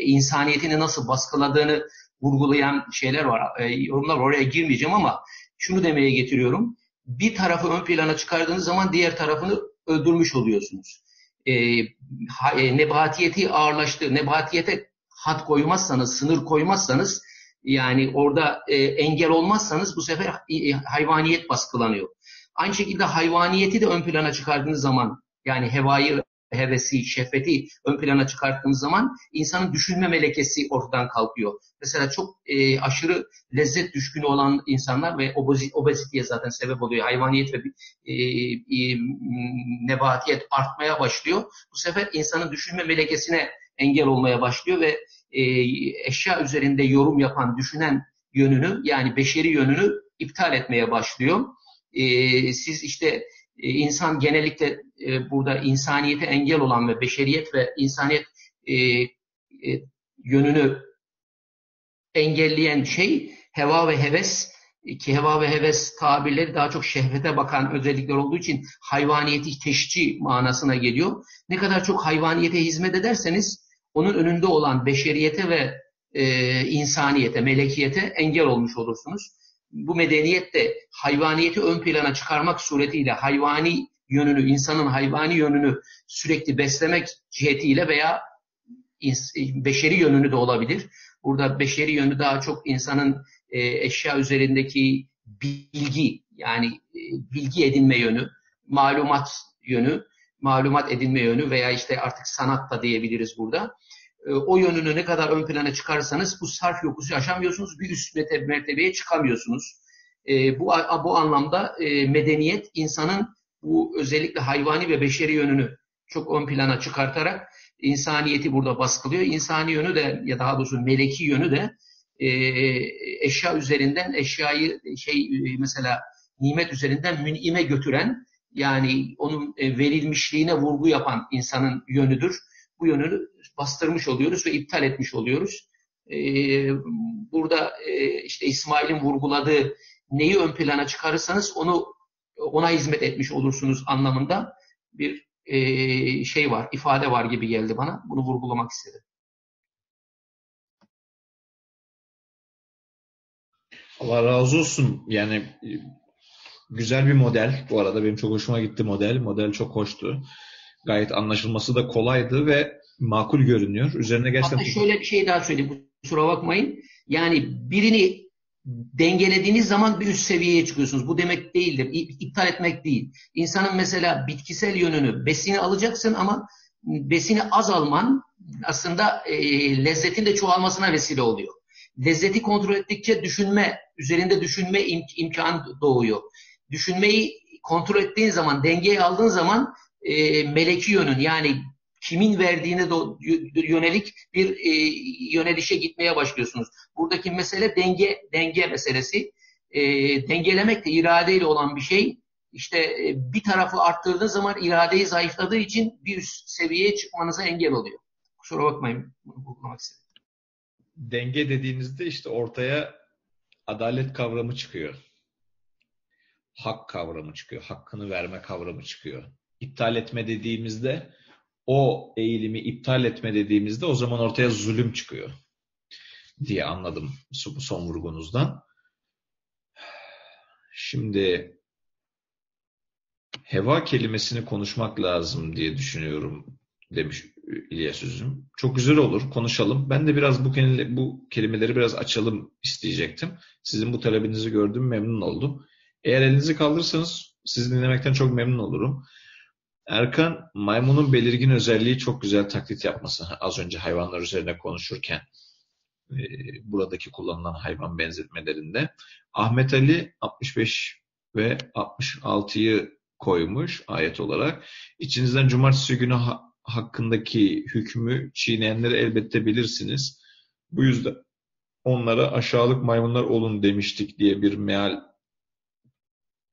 insaniyetini nasıl baskıladığını vurgulayan şeyler var. E, yorumlar oraya girmeyeceğim ama şunu demeye getiriyorum. Bir tarafı ön plana çıkardığınız zaman diğer tarafını öldürmüş oluyorsunuz. E, ha, e, nebatiyeti ağırlaştı. Nebatiyete hat koymazsanız, sınır koymazsanız yani orada e, engel olmazsanız bu sefer e, hayvaniyet baskılanıyor. Aynı şekilde hayvaniyeti de ön plana çıkardığınız zaman yani hevayı, hevesi, şehveti ön plana çıkarttığınız zaman insanın düşünme melekesi ortadan kalkıyor. Mesela çok e, aşırı lezzet düşkünü olan insanlar ve obeziteye zaten sebep oluyor. Hayvaniyet ve e, e, nebatiyet artmaya başlıyor. Bu sefer insanın düşünme melekesine engel olmaya başlıyor ve e, eşya üzerinde yorum yapan, düşünen yönünü yani beşeri yönünü iptal etmeye başlıyor. E, siz işte e, insan genellikle e, burada insaniyete engel olan ve beşeriyet ve insaniyet e, e, yönünü engelleyen şey heva ve heves ki heva ve heves tabirleri daha çok şehvete bakan özellikler olduğu için hayvaniyeti teşci manasına geliyor. Ne kadar çok hayvaniyete hizmet ederseniz onun önünde olan beşeriyete ve e, insaniyete, melekiyete engel olmuş olursunuz. Bu medeniyet de hayvaniyeti ön plana çıkarmak suretiyle hayvani yönünü, insanın hayvani yönünü sürekli beslemek cihetiyle veya beşeri yönünü de olabilir. Burada beşeri yönü daha çok insanın e, eşya üzerindeki bilgi yani e, bilgi edinme yönü, malumat yönü, malumat edinme yönü veya işte artık sanat da diyebiliriz burada. E, o yönünü ne kadar ön plana çıkarsanız bu sarf yokuşu aşamıyorsunuz, bir üst mertebeye çıkamıyorsunuz. E, bu bu anlamda e, medeniyet insanın bu özellikle hayvani ve beşeri yönünü çok ön plana çıkartarak insaniyeti burada baskılıyor. İnsani yönü de ya daha doğrusu meleki yönü de e, eşya üzerinden eşyayı şey mesela nimet üzerinden münime götüren yani onun e, verilmişliğine vurgu yapan insanın yönüdür. Bu yönünü bastırmış oluyoruz ve iptal etmiş oluyoruz. E, burada e, işte İsmail'in vurguladığı neyi ön plana çıkarırsanız onu ona hizmet etmiş olursunuz anlamında bir şey var, ifade var gibi geldi bana. Bunu vurgulamak istedim. Allah razı olsun. Yani güzel bir model. Bu arada benim çok hoşuma gitti model. Model çok hoştu. Gayet anlaşılması da kolaydı ve makul görünüyor. Üzerine gerçekten... Hatta şöyle bir şey daha söyleyeyim. Kusura bakmayın. Yani birini dengelediğiniz zaman bir üst seviyeye çıkıyorsunuz. Bu demek değildir. İptal etmek değil. İnsanın mesela bitkisel yönünü, besini alacaksın ama besini az alman aslında e, lezzetin de çoğalmasına vesile oluyor. Lezzeti kontrol ettikçe düşünme, üzerinde düşünme im, imkan doğuyor. Düşünmeyi kontrol ettiğin zaman, dengeyi aldığın zaman e, meleki yönün yani kimin verdiğine yönelik bir e, yönelişe gitmeye başlıyorsunuz. Buradaki mesele denge denge meselesi. E, dengelemek de iradeyle olan bir şey. İşte e, bir tarafı arttırdığınız zaman iradeyi zayıfladığı için bir üst seviyeye çıkmanıza engel oluyor. Kusura bakmayın bunu vurgulamak istedim. Denge dediğinizde işte ortaya adalet kavramı çıkıyor. Hak kavramı çıkıyor. Hakkını verme kavramı çıkıyor. İptal etme dediğimizde o eğilimi iptal etme dediğimizde o zaman ortaya zulüm çıkıyor diye anladım bu son vurgunuzdan. Şimdi heva kelimesini konuşmak lazım diye düşünüyorum demiş İlyas Üzüm. Çok güzel olur, konuşalım. Ben de biraz bu, bu kelimeleri biraz açalım isteyecektim. Sizin bu talebinizi gördüm, memnun oldum. Eğer elinizi kaldırırsanız sizi dinlemekten çok memnun olurum. Erkan, maymunun belirgin özelliği çok güzel taklit yapması. Az önce hayvanlar üzerine konuşurken e, buradaki kullanılan hayvan benzetmelerinde. Ahmet Ali 65 ve 66'yı koymuş ayet olarak. İçinizden cumartesi günü ha hakkındaki hükmü çiğneyenleri elbette bilirsiniz. Bu yüzden onlara aşağılık maymunlar olun demiştik diye bir meal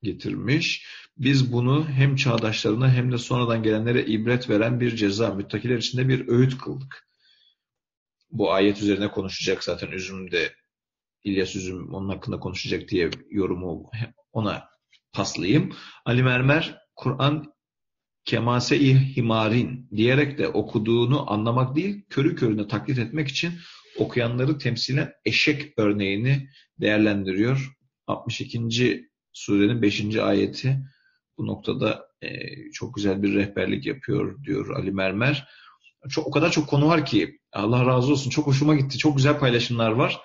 getirmiş. Biz bunu hem çağdaşlarına hem de sonradan gelenlere ibret veren bir ceza, müttakiler içinde bir öğüt kıldık. Bu ayet üzerine konuşacak zaten Üzüm de İlyas Üzüm onun hakkında konuşacak diye yorumu ona paslayayım. Ali Mermer Kur'an kemase-i himarin diyerek de okuduğunu anlamak değil, körü körüne taklit etmek için okuyanları temsilen eşek örneğini değerlendiriyor. 62. surenin 5. ayeti bu noktada e, çok güzel bir rehberlik yapıyor diyor Ali Mermer. Çok, o kadar çok konu var ki Allah razı olsun çok hoşuma gitti. Çok güzel paylaşımlar var.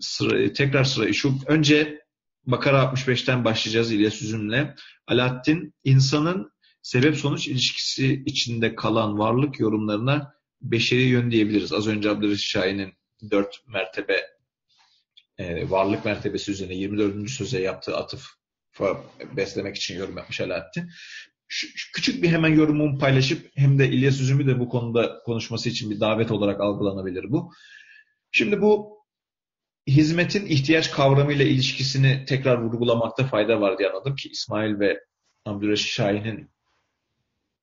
Sıra, tekrar sırayı şu önce Bakara 65'ten başlayacağız İlyas Üzüm'le. Alaaddin insanın sebep sonuç ilişkisi içinde kalan varlık yorumlarına beşeri yön diyebiliriz. Az önce Abdülreşit Şahin'in dört mertebe e, varlık mertebesi üzerine 24. söze yaptığı atıf beslemek için yorum yapmış Alaaddin. Şu, küçük bir hemen yorumumu paylaşıp hem de İlyas Üzüm'ü de bu konuda konuşması için bir davet olarak algılanabilir bu. Şimdi bu hizmetin ihtiyaç kavramıyla ilişkisini tekrar vurgulamakta fayda var diye anladım ki İsmail ve Abdülreşit Şahin'in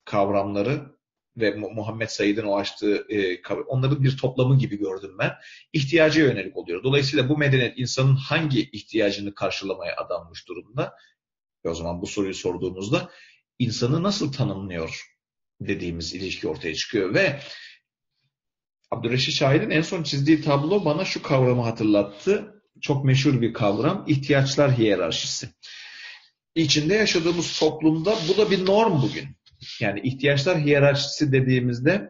kavramları ve Muhammed Said'in o açtığı e, onların bir toplamı gibi gördüm ben. İhtiyaca yönelik oluyor. Dolayısıyla bu medeniyet insanın hangi ihtiyacını karşılamaya adanmış durumda? Ve o zaman bu soruyu sorduğumuzda insanı nasıl tanımlıyor dediğimiz ilişki ortaya çıkıyor ve Abdülreşit Şahid'in en son çizdiği tablo bana şu kavramı hatırlattı. Çok meşhur bir kavram. ihtiyaçlar hiyerarşisi. İçinde yaşadığımız toplumda bu da bir norm bugün. Yani ihtiyaçlar hiyerarşisi dediğimizde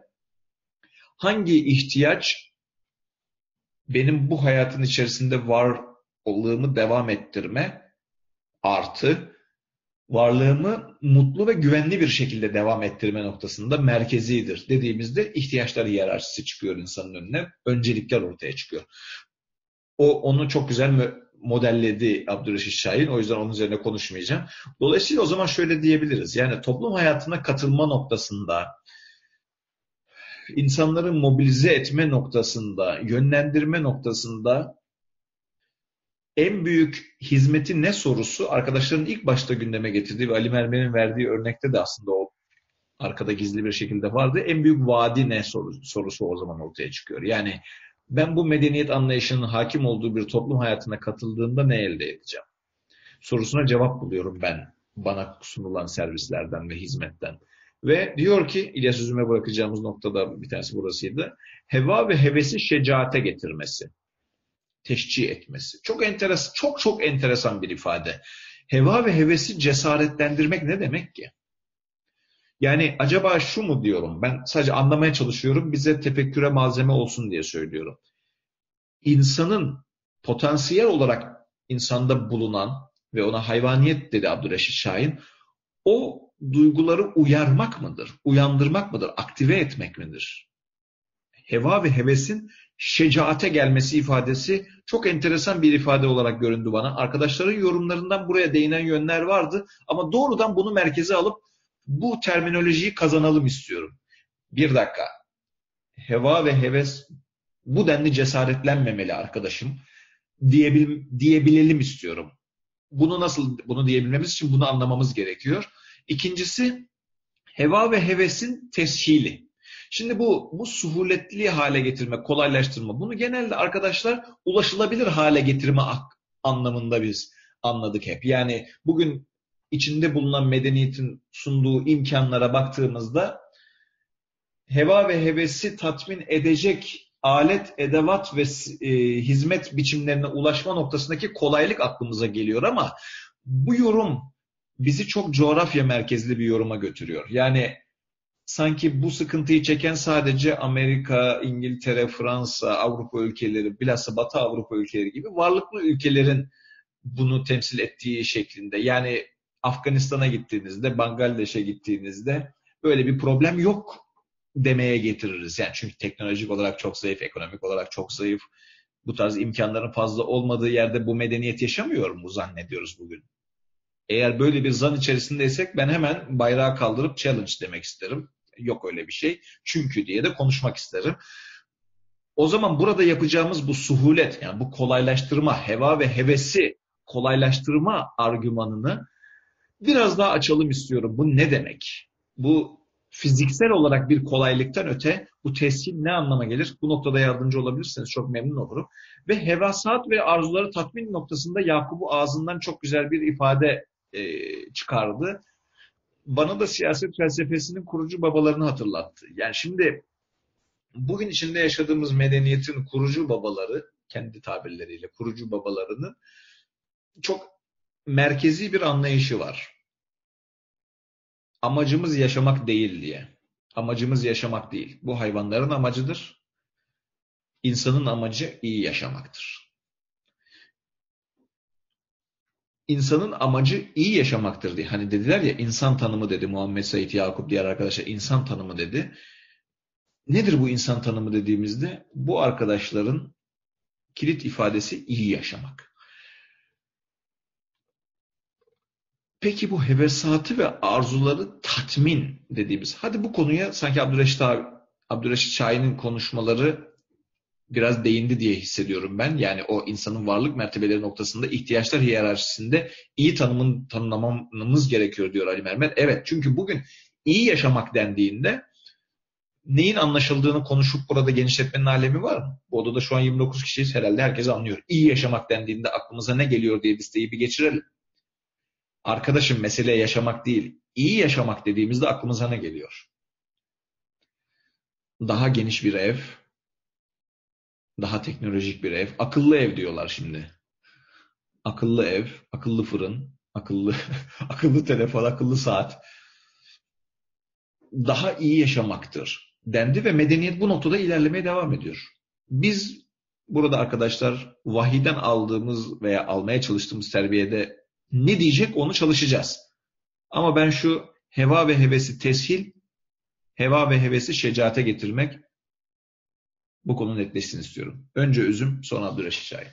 hangi ihtiyaç benim bu hayatın içerisinde varlığımı devam ettirme artı varlığımı mutlu ve güvenli bir şekilde devam ettirme noktasında merkezidir dediğimizde ihtiyaçlar hiyerarşisi çıkıyor insanın önüne. Öncelikler ortaya çıkıyor. O onu çok güzel modelledi Abdülreşit Şahin. O yüzden onun üzerine konuşmayacağım. Dolayısıyla o zaman şöyle diyebiliriz. Yani toplum hayatına katılma noktasında, insanları mobilize etme noktasında, yönlendirme noktasında en büyük hizmeti ne sorusu arkadaşların ilk başta gündeme getirdiği ve Ali Mermer'in verdiği örnekte de aslında o arkada gizli bir şekilde vardı. En büyük vaadi ne sorusu, sorusu o zaman ortaya çıkıyor. Yani ben bu medeniyet anlayışının hakim olduğu bir toplum hayatına katıldığımda ne elde edeceğim? Sorusuna cevap buluyorum ben bana sunulan servislerden ve hizmetten. Ve diyor ki İlyas Üzüm'e bırakacağımız noktada bir tanesi burasıydı. Heva ve hevesi şecaate getirmesi. teşcih etmesi. Çok enteresan, çok çok enteresan bir ifade. Heva ve hevesi cesaretlendirmek ne demek ki? Yani acaba şu mu diyorum? Ben sadece anlamaya çalışıyorum. Bize tefekküre malzeme olsun diye söylüyorum. İnsanın potansiyel olarak insanda bulunan ve ona hayvaniyet dedi Abdülreşit Şahin. O duyguları uyarmak mıdır? Uyandırmak mıdır? Aktive etmek midir? Heva ve hevesin şecaate gelmesi ifadesi çok enteresan bir ifade olarak göründü bana. Arkadaşların yorumlarından buraya değinen yönler vardı ama doğrudan bunu merkeze alıp bu terminolojiyi kazanalım istiyorum. Bir dakika. Heva ve heves bu denli cesaretlenmemeli arkadaşım diyebil, diyebilelim istiyorum. Bunu nasıl bunu diyebilmemiz için bunu anlamamız gerekiyor. İkincisi heva ve hevesin teshili. Şimdi bu bu suhuletli hale getirme, kolaylaştırma. Bunu genelde arkadaşlar ulaşılabilir hale getirme anlamında biz anladık hep. Yani bugün içinde bulunan medeniyetin sunduğu imkanlara baktığımızda heva ve hevesi tatmin edecek alet, edevat ve e, hizmet biçimlerine ulaşma noktasındaki kolaylık aklımıza geliyor ama bu yorum bizi çok coğrafya merkezli bir yoruma götürüyor. Yani sanki bu sıkıntıyı çeken sadece Amerika, İngiltere, Fransa, Avrupa ülkeleri, bilhassa Batı Avrupa ülkeleri gibi varlıklı ülkelerin bunu temsil ettiği şeklinde. Yani Afganistan'a gittiğinizde, Bangladeş'e gittiğinizde böyle bir problem yok demeye getiririz. Yani çünkü teknolojik olarak çok zayıf, ekonomik olarak çok zayıf. Bu tarz imkanların fazla olmadığı yerde bu medeniyet yaşamıyor mu zannediyoruz bugün? Eğer böyle bir zan içerisindeysek ben hemen bayrağı kaldırıp challenge demek isterim. Yok öyle bir şey. Çünkü diye de konuşmak isterim. O zaman burada yapacağımız bu suhulet, yani bu kolaylaştırma, heva ve hevesi kolaylaştırma argümanını biraz daha açalım istiyorum. Bu ne demek? Bu fiziksel olarak bir kolaylıktan öte bu teslim ne anlama gelir? Bu noktada yardımcı olabilirseniz çok memnun olurum. Ve hevasat ve arzuları tatmin noktasında Yakup'u ağzından çok güzel bir ifade e, çıkardı. Bana da siyaset felsefesinin kurucu babalarını hatırlattı. Yani şimdi bugün içinde yaşadığımız medeniyetin kurucu babaları, kendi tabirleriyle kurucu babalarının çok merkezi bir anlayışı var. Amacımız yaşamak değil diye. Amacımız yaşamak değil. Bu hayvanların amacıdır. İnsanın amacı iyi yaşamaktır. İnsanın amacı iyi yaşamaktır diye. Hani dediler ya insan tanımı dedi Muhammed Said Yakup diğer arkadaşlar insan tanımı dedi. Nedir bu insan tanımı dediğimizde? Bu arkadaşların kilit ifadesi iyi yaşamak. Peki bu hevesatı ve arzuları tatmin dediğimiz. Hadi bu konuya sanki Abdüreşit, abi, Abdüreşit Şahin'in konuşmaları biraz değindi diye hissediyorum ben. Yani o insanın varlık mertebeleri noktasında ihtiyaçlar hiyerarşisinde iyi tanımın tanımlamamız gerekiyor diyor Ali Mermer. Evet çünkü bugün iyi yaşamak dendiğinde neyin anlaşıldığını konuşup burada genişletmenin alemi var mı? Bu odada şu an 29 kişiyiz herhalde herkes anlıyor. İyi yaşamak dendiğinde aklımıza ne geliyor diye listeyi bir geçirelim. Arkadaşım mesele yaşamak değil. İyi yaşamak dediğimizde aklımıza ne geliyor? Daha geniş bir ev, daha teknolojik bir ev, akıllı ev diyorlar şimdi. Akıllı ev, akıllı fırın, akıllı (laughs) akıllı telefon, akıllı saat. Daha iyi yaşamaktır dendi ve medeniyet bu noktada ilerlemeye devam ediyor. Biz burada arkadaşlar vahiden aldığımız veya almaya çalıştığımız terbiyede ne diyecek onu çalışacağız. Ama ben şu heva ve hevesi teshil, heva ve hevesi şecaate getirmek bu konu netleşsin istiyorum. Önce üzüm, sonra Abdülreşit Şahin.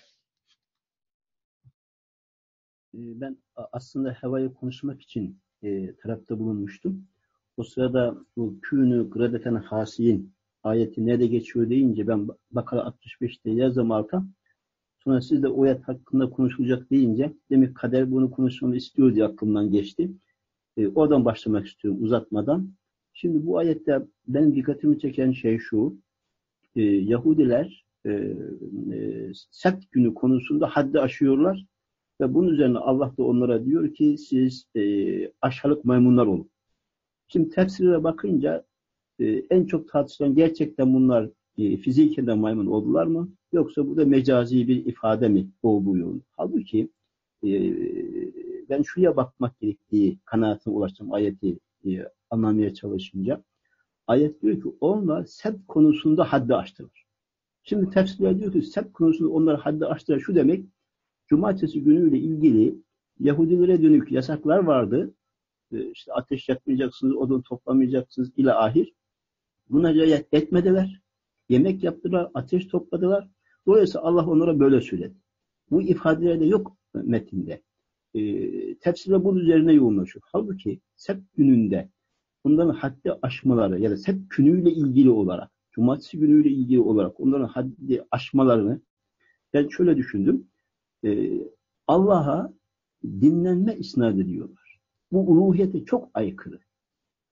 Ee, ben aslında hevayı konuşmak için e, tarafta bulunmuştum. O sırada bu künü gradeten hasiyin ayeti nerede geçiyor deyince ben Bakara 65'te yazdım alta. Sonra siz de o ayet hakkında konuşulacak deyince demek kader bunu konuşmamı istiyor diye aklımdan geçti. E, oradan başlamak istiyorum uzatmadan. Şimdi bu ayette benim dikkatimi çeken şey şu. E, Yahudiler e, e, sert günü konusunda haddi aşıyorlar ve bunun üzerine Allah da onlara diyor ki siz e, aşağılık maymunlar olun. Şimdi tefsirlere bakınca e, en çok tartışılan gerçekten bunlar e, fiziken de maymun oldular mı? Yoksa bu da mecazi bir ifade mi o bu yolun? Halbuki e, ben şuraya bakmak gerektiği kanaatine ulaştım ayeti e, anlamaya çalışınca. Ayet diyor ki onlar sebt konusunda haddi aştılar. Şimdi tefsirler diyor ki sebt konusunda onlar haddi aştılar. Şu demek cumartesi günüyle ilgili Yahudilere dönük yasaklar vardı. E, işte ateş yakmayacaksınız, odun toplamayacaksınız ile ahir. Buna riayet etmediler. Yemek yaptılar, ateş topladılar. Dolayısıyla Allah onlara böyle söyledi. Bu ifadeler de yok metinde. E, tefsirler bunun üzerine yoğunlaşıyor. Halbuki sep gününde bunların haddi aşmaları ya da sep günüyle ilgili olarak, cumartesi günüyle ilgili olarak onların haddi aşmalarını ben şöyle düşündüm. E, Allah'a dinlenme isnat ediyorlar. Bu uluhiyete çok aykırı.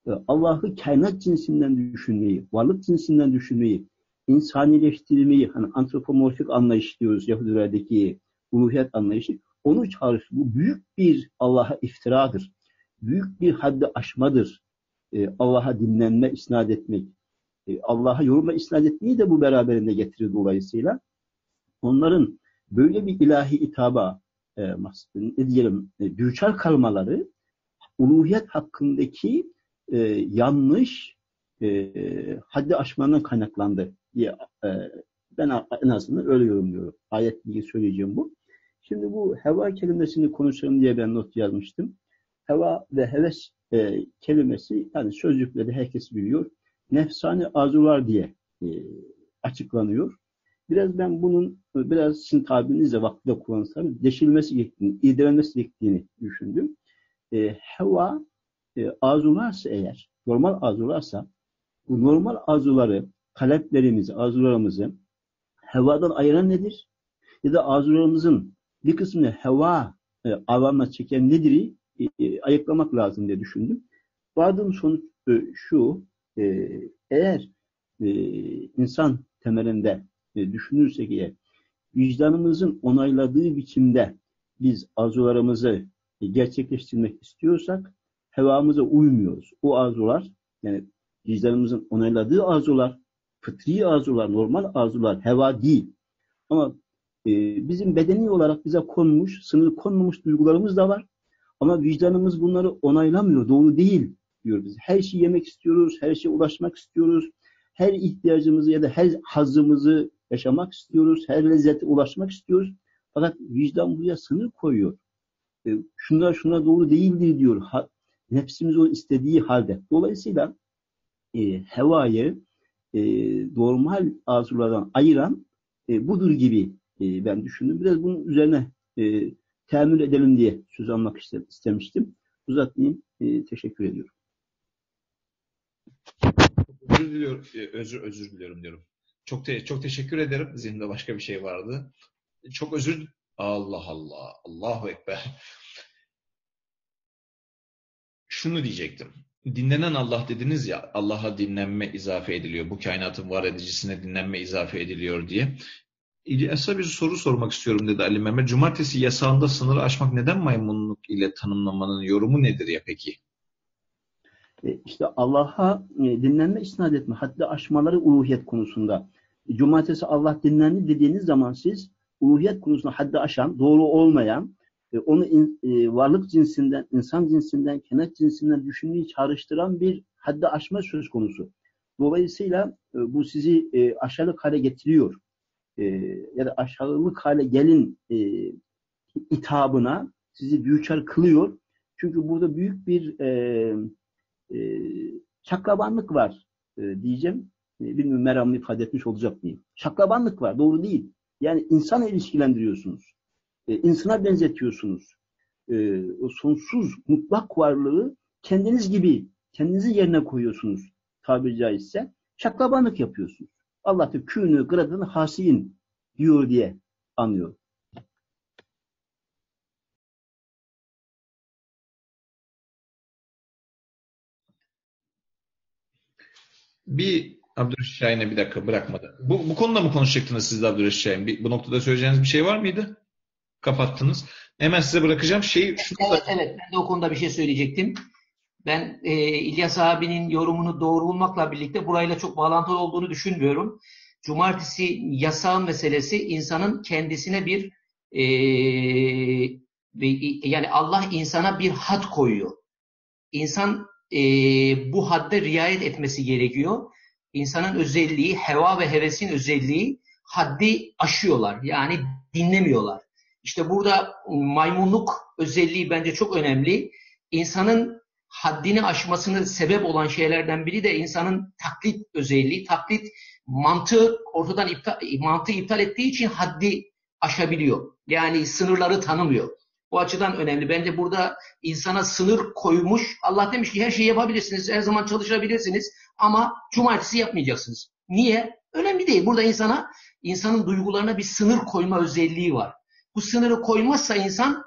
E, Allah'ı kainat cinsinden düşünmeyi, varlık cinsinden düşünmeyi, insanileştirmeyi, hani antropomorfik anlayış diyoruz Yahudilerdeki uluhiyet anlayışı, onu çağrıştı. Bu büyük bir Allah'a iftiradır. Büyük bir haddi aşmadır. Ee, Allah'a dinlenme, isnat etmek. Ee, Allah'a yoruma isnat etmeyi de bu beraberinde getirir dolayısıyla. Onların böyle bir ilahi itaba e, ne diyelim, e, düçar kalmaları uluhiyet hakkındaki e, yanlış e, haddi aşmanın kaynaklandı diye e, ben en azından öyle yorumluyorum. Ayet bilgi söyleyeceğim bu. Şimdi bu heva kelimesini konuşalım diye ben not yazmıştım. Heva ve heves e, kelimesi yani sözlükleri herkes biliyor. Nefsani arzular diye e, açıklanıyor. Biraz ben bunun biraz sizin tabirinizle vaktinde kullansam deşilmesi gerektiğini, irdelenmesi gerektiğini düşündüm. E, heva e, arzularsa eğer, normal arzularsa bu normal arzuları, taleplerimizi, arzularımızı hevadan ayıran nedir? Ya da arzularımızın bir kısmını heva e, alanına çeken nedir? E, e, ayıklamak lazım diye düşündüm. Vardığım sonuç e, şu, e, eğer e, insan temelinde e, düşünürsek eğer, vicdanımızın onayladığı biçimde biz arzularımızı e, gerçekleştirmek istiyorsak, hevamıza uymuyoruz. O arzular, yani vicdanımızın onayladığı arzular, fıtri arzular, normal arzular, heva değil. Ama e, bizim bedeni olarak bize konmuş, sınır konmamış duygularımız da var. Ama vicdanımız bunları onaylamıyor, doğru değil diyor biz. Her şeyi yemek istiyoruz, her şeye ulaşmak istiyoruz. Her ihtiyacımızı ya da her hazımızı yaşamak istiyoruz, her lezzete ulaşmak istiyoruz. Fakat vicdan buraya sınır koyuyor. E, şunlar şunlar doğru değildir diyor. Ha, nefsimiz o istediği halde. Dolayısıyla e, hevayı e, normal arzulardan ayıran e, budur gibi e, ben düşündüm. Biraz bunun üzerine e, teamül edelim diye söz almak istemiştim. Uzatmayayım. E, teşekkür ediyorum. Özür diliyorum. E, özür, özür diliyorum diyorum. Çok te çok teşekkür ederim. Zihnimde başka bir şey vardı. Çok özür Allah Allah. Allahu Ekber. Şunu diyecektim. Dinlenen Allah dediniz ya, Allah'a dinlenme izafe ediliyor. Bu kainatın var edicisine dinlenme izafe ediliyor diye. İlyas'a bir soru sormak istiyorum dedi Ali Mehmet. Cumartesi yasağında sınırı aşmak neden maymunluk ile tanımlamanın yorumu nedir ya peki? E, işte Allah'a e, dinlenme isnat etme, hatta aşmaları uluhiyet konusunda. Cumartesi Allah dinlendi dediğiniz zaman siz uluhiyet konusunda haddi aşan, doğru olmayan, e, onu in, varlık cinsinden, insan cinsinden, kenet cinsinden düşünmeyi çağrıştıran bir haddi aşma söz konusu. Dolayısıyla bu sizi aşağılık hale getiriyor e, ya da aşağılık hale gelin e, itabına sizi büyüçer kılıyor. Çünkü burada büyük bir e, e, şaklabanlık var e, diyeceğim. E, bilmiyorum meramlı ifade etmiş olacak mıyım? Şaklabanlık var. Doğru değil. Yani insana ilişkilendiriyorsunuz. E, insana benzetiyorsunuz. E, o sonsuz mutlak varlığı kendiniz gibi kendinizi yerine koyuyorsunuz tabiri caizse. Şaklabanlık yapıyorsunuz. Allah da künü gradın hasin diyor diye anlıyor. Bir Abdülreşit Şahin'e bir dakika bırakmadı. Bu, bu konuda mı konuşacaktınız siz de Abdülreşit Şahin? Bir, bu noktada söyleyeceğiniz bir şey var mıydı? Kapattınız. Hemen size bırakacağım. Şeyi, şunu evet, evet ben de o konuda bir şey söyleyecektim. Ben e, İlyas abinin yorumunu doğru bulmakla birlikte burayla çok bağlantılı olduğunu düşünmüyorum. cumartesi yasağı meselesi insanın kendisine bir e, yani Allah insana bir had koyuyor. İnsan e, bu hadde riayet etmesi gerekiyor. İnsanın özelliği, heva ve hevesin özelliği haddi aşıyorlar. Yani dinlemiyorlar. İşte burada maymunluk özelliği bence çok önemli. İnsanın haddini aşmasını sebep olan şeylerden biri de insanın taklit özelliği. Taklit mantığı ortadan iptal, mantığı iptal ettiği için haddi aşabiliyor. Yani sınırları tanımıyor. Bu açıdan önemli. Bence burada insana sınır koymuş. Allah demiş ki her şeyi yapabilirsiniz, her zaman çalışabilirsiniz ama cumartesi yapmayacaksınız. Niye? Önemli değil. Burada insana, insanın duygularına bir sınır koyma özelliği var. Bu sınırı koymazsa insan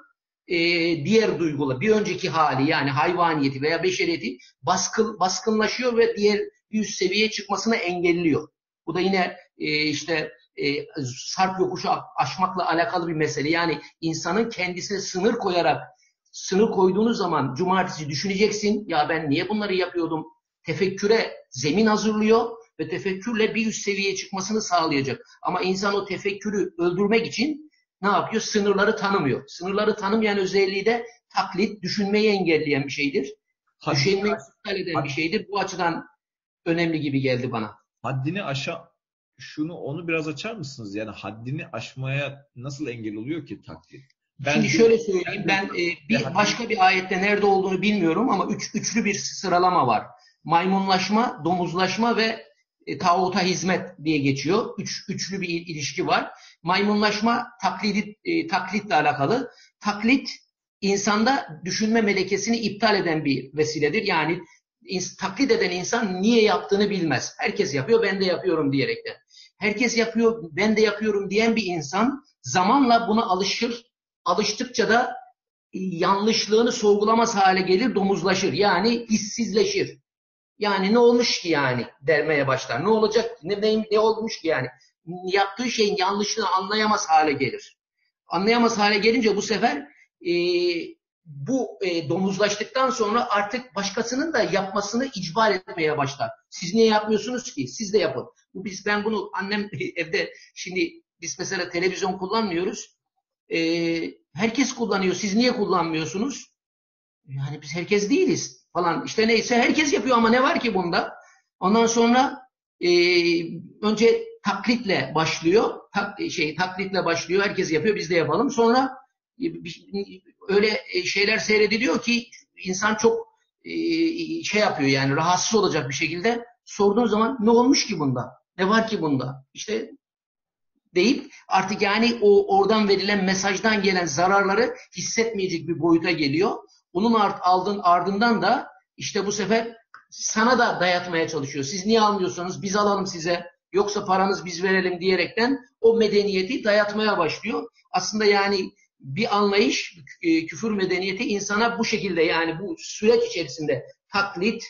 e, diğer duygular, bir önceki hali yani hayvaniyeti veya beşeriyeti baskın, baskınlaşıyor ve diğer bir üst seviyeye çıkmasını engelliyor. Bu da yine e, işte e, sarp yokuşu aşmakla alakalı bir mesele. Yani insanın kendisine sınır koyarak sınır koyduğunuz zaman cumartesi düşüneceksin. Ya ben niye bunları yapıyordum? Tefekküre zemin hazırlıyor ve tefekkürle bir üst seviyeye çıkmasını sağlayacak. Ama insan o tefekkürü öldürmek için ne yapıyor? Sınırları tanımıyor. Sınırları tanımayan özelliği de taklit, düşünmeyi engelleyen bir şeydir. Düşünmeyi iptal eden bir şeydir. Bu açıdan önemli gibi geldi bana. Haddini aşa şunu onu biraz açar mısınız? Yani haddini aşmaya nasıl engel oluyor ki takdir? Ben Şimdi şöyle söyleyeyim. Ben, ben e, bir başka bir ayette nerede olduğunu bilmiyorum ama üç, üçlü bir sıralama var. Maymunlaşma, domuzlaşma ve e, tağuta hizmet diye geçiyor. Üç, üçlü bir ilişki var. Maymunlaşma taklidi, e, taklitle alakalı. Taklit insanda düşünme melekesini iptal eden bir vesiledir. Yani taklit eden insan niye yaptığını bilmez. Herkes yapıyor, ben de yapıyorum diyerekten. Herkes yapıyor, ben de yapıyorum diyen bir insan zamanla buna alışır. Alıştıkça da e, yanlışlığını sorgulamaz hale gelir, domuzlaşır. Yani hissizleşir. Yani ne olmuş ki yani dermeye başlar. Ne olacak, ne, ne, ne olmuş ki yani. Yaptığı şeyin yanlışlığını anlayamaz hale gelir. Anlayamaz hale gelince bu sefer e, bu e, domuzlaştıktan sonra artık başkasının da yapmasını icbar etmeye başlar. Siz niye yapmıyorsunuz ki? Siz de yapın. Bu biz ben bunu annem (laughs) evde şimdi biz mesela televizyon kullanmıyoruz. E, herkes kullanıyor. Siz niye kullanmıyorsunuz? Yani biz herkes değiliz falan. İşte neyse herkes yapıyor ama ne var ki bunda? Ondan sonra e, önce taklitle başlıyor. Tak, şey taklitle başlıyor. Herkes yapıyor. Biz de yapalım. Sonra öyle e, şeyler seyrediliyor ki insan çok e, şey yapıyor yani rahatsız olacak bir şekilde sorduğun zaman ne olmuş ki bunda? Ne var ki bunda? İşte deyip artık yani o oradan verilen mesajdan gelen zararları hissetmeyecek bir boyuta geliyor. Onun art, aldığın ardından da işte bu sefer sana da dayatmaya çalışıyor. Siz niye almıyorsanız biz alalım size yoksa paranız biz verelim diyerekten o medeniyeti dayatmaya başlıyor. Aslında yani bir anlayış, e, küfür medeniyeti insana bu şekilde yani bu süreç içerisinde taklit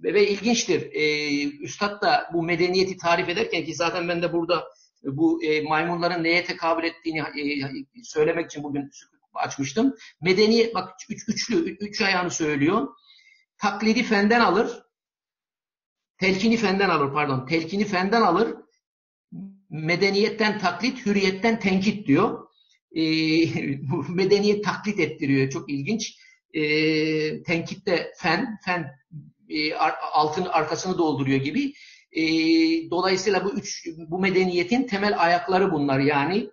ve, ve ilginçtir. E, Üstad da bu medeniyeti tarif ederken ki zaten ben de burada bu e, maymunların neye tekabül ettiğini e, söylemek için bugün açmıştım. Medeniyet, bak üç, üçlü, üç ayağını söylüyor. Taklidi fenden alır, telkini fenden alır pardon, telkini fenden alır, medeniyetten taklit, hürriyetten tenkit diyor (laughs) e, medeniyet taklit ettiriyor. Çok ilginç. E, tenkitte fen, fen e, altın arkasını dolduruyor gibi. E, dolayısıyla bu üç bu medeniyetin temel ayakları bunlar yani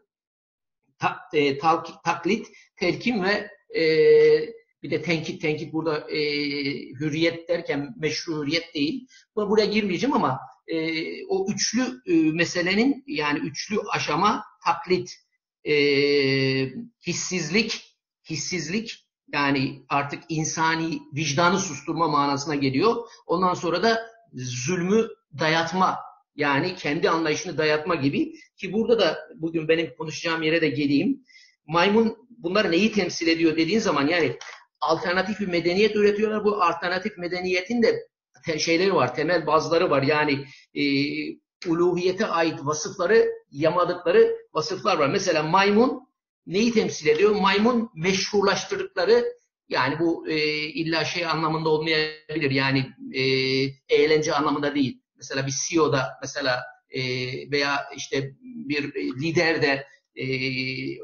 ta, e, tak, taklit, telkin ve e, bir de tenkit, tenkit burada e, hürriyet derken meşru hürriyet değil. Buna buraya girmeyeceğim ama e, o üçlü e, meselenin yani üçlü aşama taklit, e, hissizlik, hissizlik yani artık insani vicdanı susturma manasına geliyor. Ondan sonra da zulmü dayatma yani kendi anlayışını dayatma gibi ki burada da bugün benim konuşacağım yere de geleyim. Maymun bunlar neyi temsil ediyor dediğin zaman yani alternatif bir medeniyet üretiyorlar. Bu alternatif medeniyetin de şeyleri var, temel bazıları var. Yani e, uluhiyete ait vasıfları yamadıkları vasıflar var. Mesela maymun neyi temsil ediyor? Maymun meşhurlaştırdıkları yani bu e, illa şey anlamında olmayabilir. Yani e, eğlence anlamında değil. Mesela bir CEO'da mesela e, veya işte bir lider de e,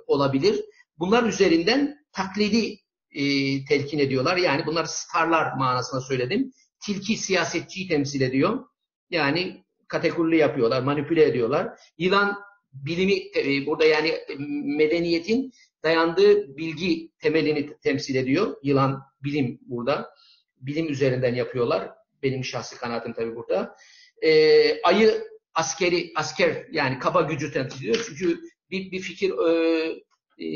olabilir. Bunlar üzerinden taklidi e, telkin ediyorlar. Yani bunlar starlar manasına söyledim. Tilki siyasetçiyi temsil ediyor. Yani kategorili yapıyorlar, manipüle ediyorlar. Yılan bilimi e, burada yani medeniyetin dayandığı bilgi temelini temsil ediyor. Yılan bilim burada. Bilim üzerinden yapıyorlar. Benim şahsi kanaatim tabii burada. E, ayı askeri asker yani kaba gücü temsil ediyor. Çünkü bir, bir fikir e, e,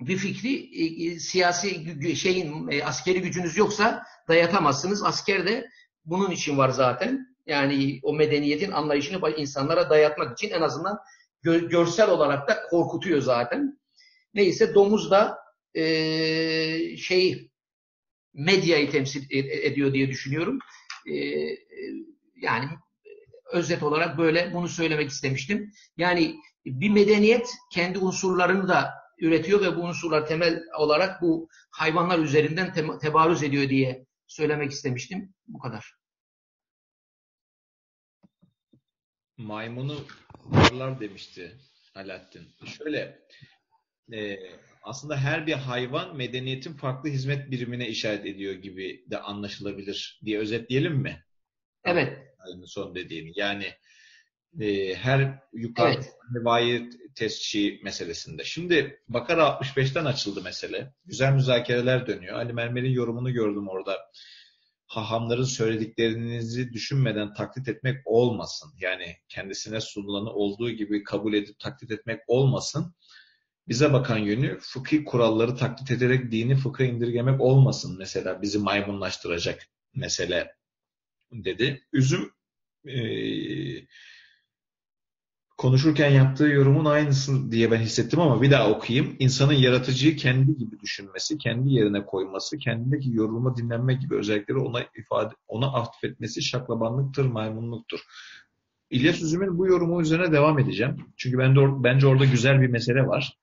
bir fikri e, e siyasi şeyin e, askeri gücünüz yoksa dayatamazsınız. Asker de bunun için var zaten. Yani o medeniyetin anlayışını insanlara dayatmak için en azından gö görsel olarak da korkutuyor zaten. Neyse domuz da e, şey medyayı temsil e, ediyor diye düşünüyorum. E, yani özet olarak böyle bunu söylemek istemiştim. Yani bir medeniyet kendi unsurlarını da üretiyor ve bu unsurlar temel olarak bu hayvanlar üzerinden te tebarüz ediyor diye söylemek istemiştim. Bu kadar. Maymunu varlar demişti Alaaddin. Şöyle e, aslında her bir hayvan medeniyetin farklı hizmet birimine işaret ediyor gibi de anlaşılabilir diye özetleyelim mi? Evet. Son dediğini. Yani e, her yukarı evet. rivayet testçi meselesinde. Şimdi Bakara 65'ten açıldı mesele. Güzel müzakereler dönüyor. Ali Mermer'in yorumunu gördüm orada. Hahamların söylediklerinizi düşünmeden taklit etmek olmasın. Yani kendisine sunulanı olduğu gibi kabul edip taklit etmek olmasın. Bize bakan yönü fıkhi kuralları taklit ederek dini fıkha indirgemek olmasın. Mesela bizi maymunlaştıracak mesele dedi. Üzüm e, konuşurken yaptığı yorumun aynısı diye ben hissettim ama bir daha okuyayım. İnsanın yaratıcıyı kendi gibi düşünmesi, kendi yerine koyması, kendindeki yorumu dinlenme gibi özellikleri ona ifade, ona atfetmesi şaklabanlıktır, maymunluktur. İlyas Üzüm'ün bu yorumu üzerine devam edeceğim. Çünkü ben de or bence orada güzel bir mesele var.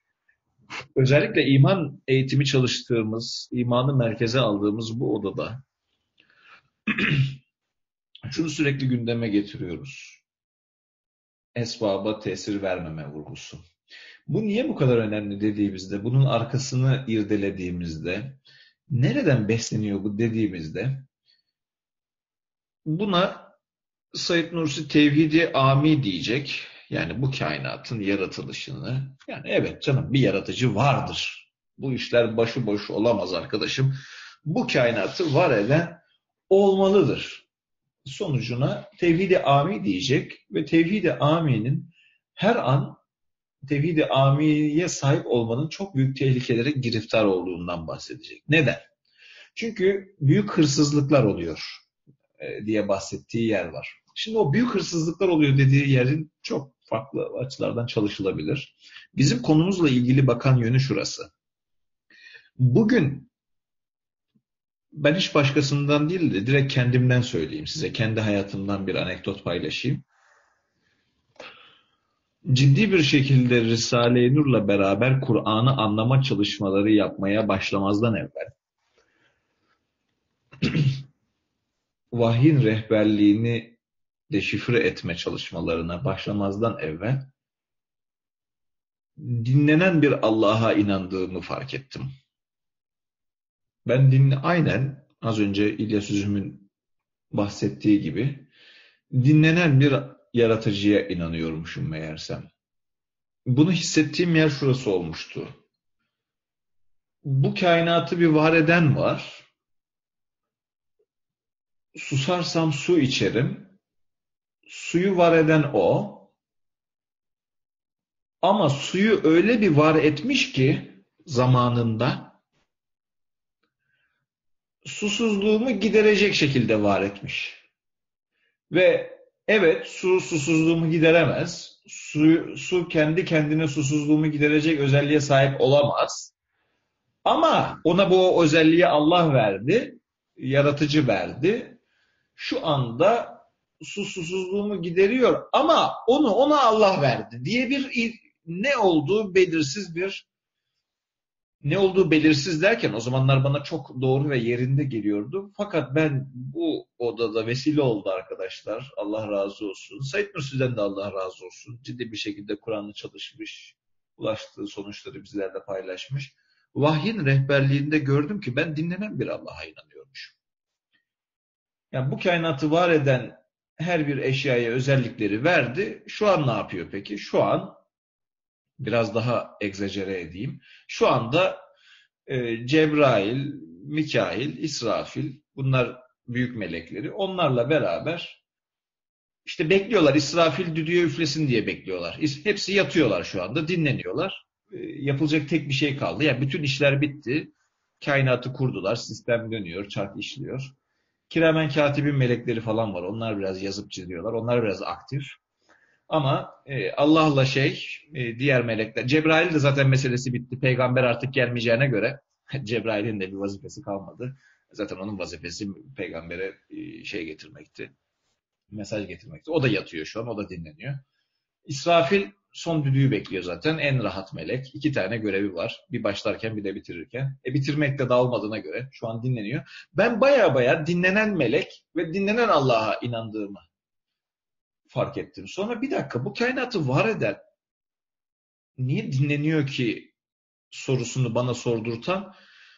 Özellikle iman eğitimi çalıştığımız, imanı merkeze aldığımız bu odada (clears throat) şunu sürekli gündeme getiriyoruz esbaba tesir vermeme vurgusu. Bu niye bu kadar önemli dediğimizde, bunun arkasını irdelediğimizde, nereden besleniyor bu dediğimizde, buna Said Nursi tevhidi ami diyecek. Yani bu kainatın yaratılışını, yani evet canım bir yaratıcı vardır. Bu işler başıboş olamaz arkadaşım. Bu kainatı var eden olmalıdır sonucuna tevhid-i ami diyecek ve tevhid-i aminin her an tevhid-i amiye sahip olmanın çok büyük tehlikelere giriftar olduğundan bahsedecek. Neden? Çünkü büyük hırsızlıklar oluyor e, diye bahsettiği yer var. Şimdi o büyük hırsızlıklar oluyor dediği yerin çok farklı açılardan çalışılabilir. Bizim konumuzla ilgili bakan yönü şurası. Bugün ben hiç başkasından değil de direkt kendimden söyleyeyim size. Kendi hayatımdan bir anekdot paylaşayım. Ciddi bir şekilde Risale-i Nur'la beraber Kur'an'ı anlama çalışmaları yapmaya başlamazdan evvel (clears throat) vahyin rehberliğini deşifre etme çalışmalarına başlamazdan evvel dinlenen bir Allah'a inandığımı fark ettim. Ben dinle aynen az önce İlyas Üzüm'ün bahsettiği gibi dinlenen bir yaratıcıya inanıyormuşum meğersem. Bunu hissettiğim yer şurası olmuştu. Bu kainatı bir var eden var. Susarsam su içerim. Suyu var eden o. Ama suyu öyle bir var etmiş ki zamanında susuzluğumu giderecek şekilde var etmiş. Ve evet su susuzluğumu gideremez. Su, su kendi kendine susuzluğumu giderecek özelliğe sahip olamaz. Ama ona bu özelliği Allah verdi. Yaratıcı verdi. Şu anda susuzluğumu gideriyor ama onu ona Allah verdi diye bir ne olduğu belirsiz bir ne olduğu belirsiz derken o zamanlar bana çok doğru ve yerinde geliyordu. Fakat ben bu odada vesile oldu arkadaşlar. Allah razı olsun. Said Nursi'den de Allah razı olsun. Ciddi bir şekilde Kur'an'ı çalışmış, ulaştığı sonuçları bizlerle paylaşmış. Vahyin rehberliğinde gördüm ki ben dinlenen bir Allah'a inanıyormuşum. Yani bu kainatı var eden her bir eşyaya özellikleri verdi. Şu an ne yapıyor peki? Şu an biraz daha egzajere edeyim. Şu anda e, Cebrail, Mikail, İsrafil bunlar büyük melekleri. Onlarla beraber işte bekliyorlar. İsrafil düdüğe üflesin diye bekliyorlar. Hepsi yatıyorlar şu anda. Dinleniyorlar. E, yapılacak tek bir şey kaldı. Yani bütün işler bitti. Kainatı kurdular. Sistem dönüyor. Çark işliyor. Kiramen katibin melekleri falan var. Onlar biraz yazıp çiziyorlar. Onlar biraz aktif. Ama e, Allah'la şey, e, diğer melekler, Cebrail de zaten meselesi bitti. Peygamber artık gelmeyeceğine göre (laughs) Cebrail'in de bir vazifesi kalmadı. Zaten onun vazifesi peygambere e, şey getirmekti. Mesaj getirmekti. O da yatıyor şu an, o da dinleniyor. İsrafil son düdüğü bekliyor zaten. En rahat melek. İki tane görevi var. Bir başlarken bir de bitirirken. E bitirmekte dağılmadığına göre şu an dinleniyor. Ben baya baya dinlenen melek ve dinlenen Allah'a inandığımı fark ettim. Sonra bir dakika bu kainatı var eden niye dinleniyor ki sorusunu bana sordurtan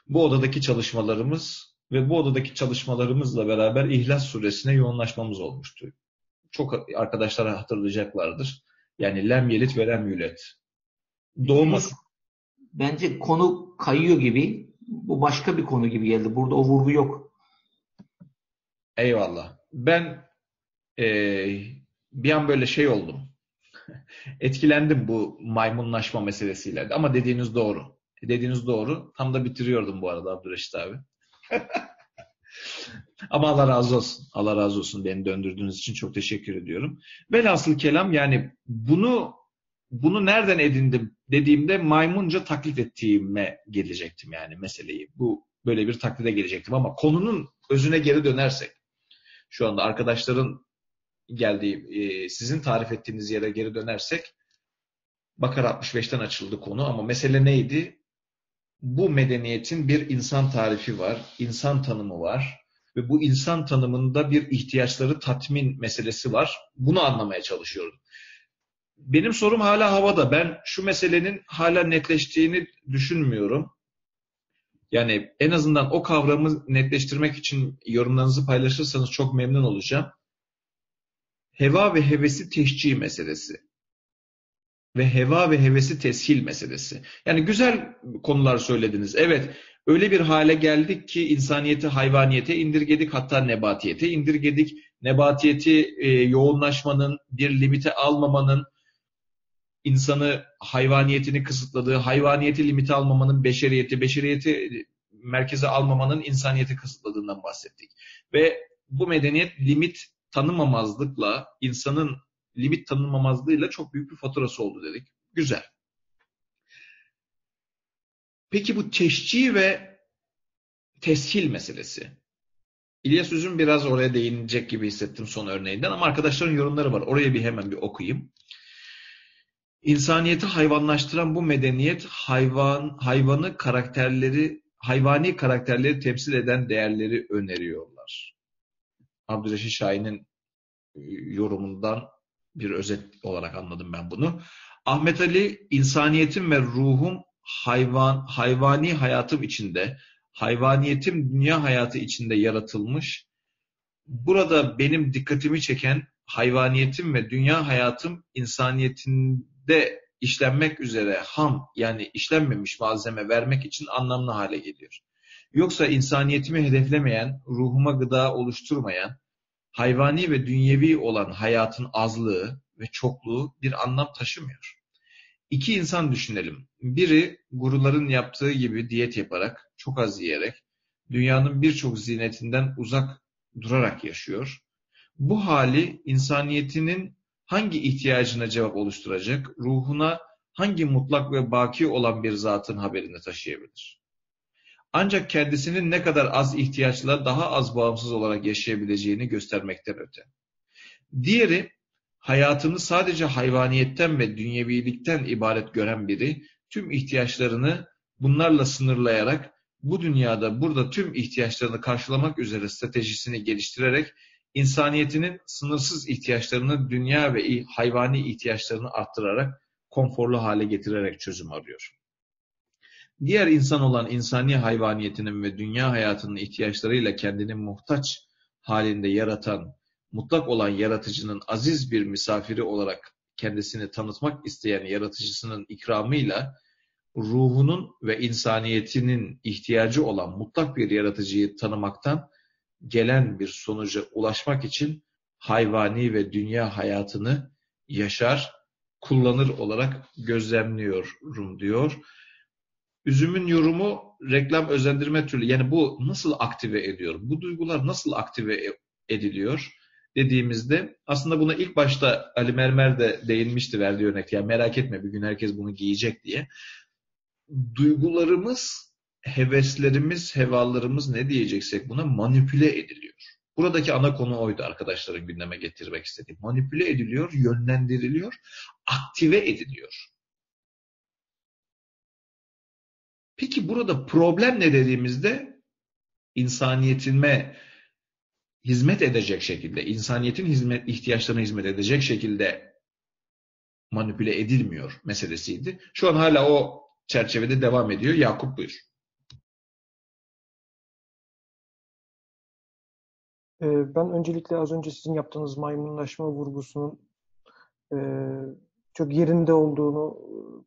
bu odadaki çalışmalarımız ve bu odadaki çalışmalarımızla beraber İhlas suresine yoğunlaşmamız olmuştu. Çok arkadaşlar hatırlayacaklardır. Yani lem yelit ve lem yület. Doğması. Bence konu kayıyor gibi. Bu başka bir konu gibi geldi. Burada o vurgu yok. Eyvallah. Ben e, bir an böyle şey oldum. (laughs) Etkilendim bu maymunlaşma meselesiyle. Ama dediğiniz doğru. Dediğiniz doğru. Tam da bitiriyordum bu arada Abdüreşit abi. (laughs) Ama Allah razı olsun. Allah razı olsun beni döndürdüğünüz için çok teşekkür ediyorum. Velhasıl kelam yani bunu bunu nereden edindim dediğimde maymunca taklit ettiğime gelecektim yani meseleyi. Bu böyle bir taklide gelecektim ama konunun özüne geri dönersek şu anda arkadaşların geldiği e, sizin tarif ettiğiniz yere geri dönersek Bakar 65'ten açıldı konu ama mesele neydi? Bu medeniyetin bir insan tarifi var, insan tanımı var ve bu insan tanımında bir ihtiyaçları tatmin meselesi var. Bunu anlamaya çalışıyorum. Benim sorum hala havada. Ben şu meselenin hala netleştiğini düşünmüyorum. Yani en azından o kavramı netleştirmek için yorumlarınızı paylaşırsanız çok memnun olacağım heva ve hevesi teşcih meselesi ve heva ve hevesi teshil meselesi. Yani güzel konular söylediniz. Evet, öyle bir hale geldik ki insaniyeti hayvaniyete indirgedik, hatta nebatiyete indirgedik. Nebatiyeti e, yoğunlaşmanın, bir limite almamanın, insanı hayvaniyetini kısıtladığı, hayvaniyeti limite almamanın beşeriyeti, beşeriyeti merkeze almamanın insaniyeti kısıtladığından bahsettik. Ve bu medeniyet limit tanımamazlıkla, insanın limit tanımamazlığıyla çok büyük bir faturası oldu dedik. Güzel. Peki bu teşcih ve teshil meselesi. İlyas Üzüm biraz oraya değinecek gibi hissettim son örneğinden ama arkadaşların yorumları var. Oraya bir hemen bir okuyayım. İnsaniyeti hayvanlaştıran bu medeniyet hayvan hayvanı karakterleri hayvani karakterleri temsil eden değerleri öneriyorlar. Abdülreşit Şahin'in e, yorumundan bir özet olarak anladım ben bunu. Ahmet Ali insaniyetim ve ruhum hayvan hayvani hayatım içinde, hayvaniyetim dünya hayatı içinde yaratılmış. Burada benim dikkatimi çeken hayvaniyetim ve dünya hayatım insaniyetinde işlenmek üzere ham yani işlenmemiş malzeme vermek için anlamlı hale geliyor. Yoksa insaniyetimi hedeflemeyen, ruhuma gıda oluşturmayan, hayvani ve dünyevi olan hayatın azlığı ve çokluğu bir anlam taşımıyor. İki insan düşünelim. Biri guruların yaptığı gibi diyet yaparak, çok az yiyerek, dünyanın birçok zinetinden uzak durarak yaşıyor. Bu hali insaniyetinin hangi ihtiyacına cevap oluşturacak, ruhuna hangi mutlak ve baki olan bir zatın haberini taşıyabilir? ancak kendisinin ne kadar az ihtiyaçla daha az bağımsız olarak yaşayabileceğini göstermekten öte. Diğeri, hayatını sadece hayvaniyetten ve dünyevilikten ibaret gören biri, tüm ihtiyaçlarını bunlarla sınırlayarak bu dünyada burada tüm ihtiyaçlarını karşılamak üzere stratejisini geliştirerek insaniyetinin sınırsız ihtiyaçlarını dünya ve hayvani ihtiyaçlarını arttırarak konforlu hale getirerek çözüm arıyor. Diğer insan olan insani hayvaniyetinin ve dünya hayatının ihtiyaçlarıyla kendini muhtaç halinde yaratan, mutlak olan yaratıcının aziz bir misafiri olarak kendisini tanıtmak isteyen yaratıcısının ikramıyla ruhunun ve insaniyetinin ihtiyacı olan mutlak bir yaratıcıyı tanımaktan gelen bir sonuca ulaşmak için hayvani ve dünya hayatını yaşar, kullanır olarak gözlemliyorum diyor. Üzümün yorumu reklam özendirme türü. Yani bu nasıl aktive ediyor? Bu duygular nasıl aktive ediliyor? Dediğimizde aslında buna ilk başta Ali Mermer de değinmişti verdiği örnek. Yani merak etme bir gün herkes bunu giyecek diye. Duygularımız, heveslerimiz, hevalarımız ne diyeceksek buna manipüle ediliyor. Buradaki ana konu oydu arkadaşların gündeme getirmek istediğim. Manipüle ediliyor, yönlendiriliyor, aktive ediliyor. Peki burada problem ne dediğimizde insaniyetime hizmet edecek şekilde, insaniyetin hizmet ihtiyaçlarına hizmet edecek şekilde manipüle edilmiyor meselesiydi. Şu an hala o çerçevede devam ediyor. Yakup buyur. Ee, ben öncelikle az önce sizin yaptığınız maymunlaşma vurgusunun e, çok yerinde olduğunu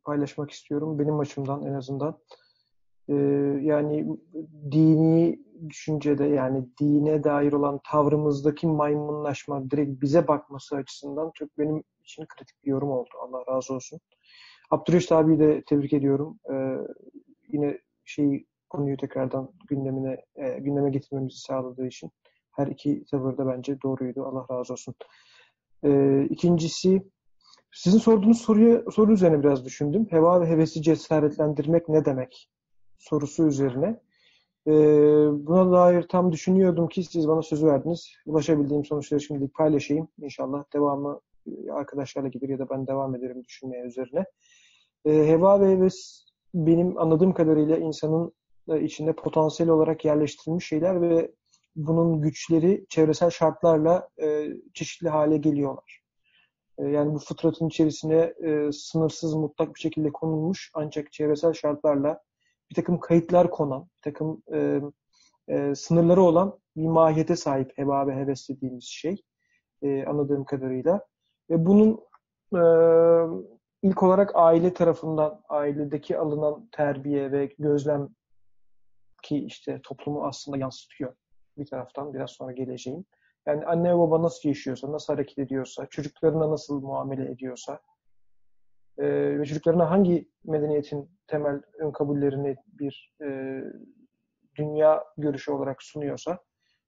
paylaşmak istiyorum. Benim açımdan en azından. Ee, yani dini düşüncede yani dine dair olan tavrımızdaki maymunlaşma, direkt bize bakması açısından çok benim için kritik bir yorum oldu. Allah razı olsun. Abdülreşit abiyi de tebrik ediyorum. Ee, yine şey konuyu tekrardan gündemine e, gündeme getirmemizi sağladığı için her iki tavır da bence doğruydu. Allah razı olsun. Ee, ikincisi sizin sorduğunuz soruya soru üzerine biraz düşündüm. Heva ve hevesi cesaretlendirmek ne demek? Sorusu üzerine. E, buna dair tam düşünüyordum ki siz bana sözü verdiniz. Ulaşabildiğim sonuçları şimdilik paylaşayım. İnşallah devamı e, arkadaşlarla gelir ya da ben devam ederim düşünmeye üzerine. E, heva ve heves benim anladığım kadarıyla insanın içinde potansiyel olarak yerleştirilmiş şeyler ve bunun güçleri çevresel şartlarla e, çeşitli hale geliyorlar. E, yani bu fıtratın içerisine e, sınırsız mutlak bir şekilde konulmuş ancak çevresel şartlarla bir takım kayıtlar konan, bir takım e, e, sınırları olan bir mahiyete sahip heva ve heves dediğimiz şey e, anladığım kadarıyla. Ve bunun e, ilk olarak aile tarafından, ailedeki alınan terbiye ve gözlem ki işte toplumu aslında yansıtıyor bir taraftan biraz sonra geleceğim. Yani anne ve baba nasıl yaşıyorsa, nasıl hareket ediyorsa, çocuklarına nasıl muamele ediyorsa, e, ve çocuklarına hangi medeniyetin temel ön kabullerini bir e, dünya görüşü olarak sunuyorsa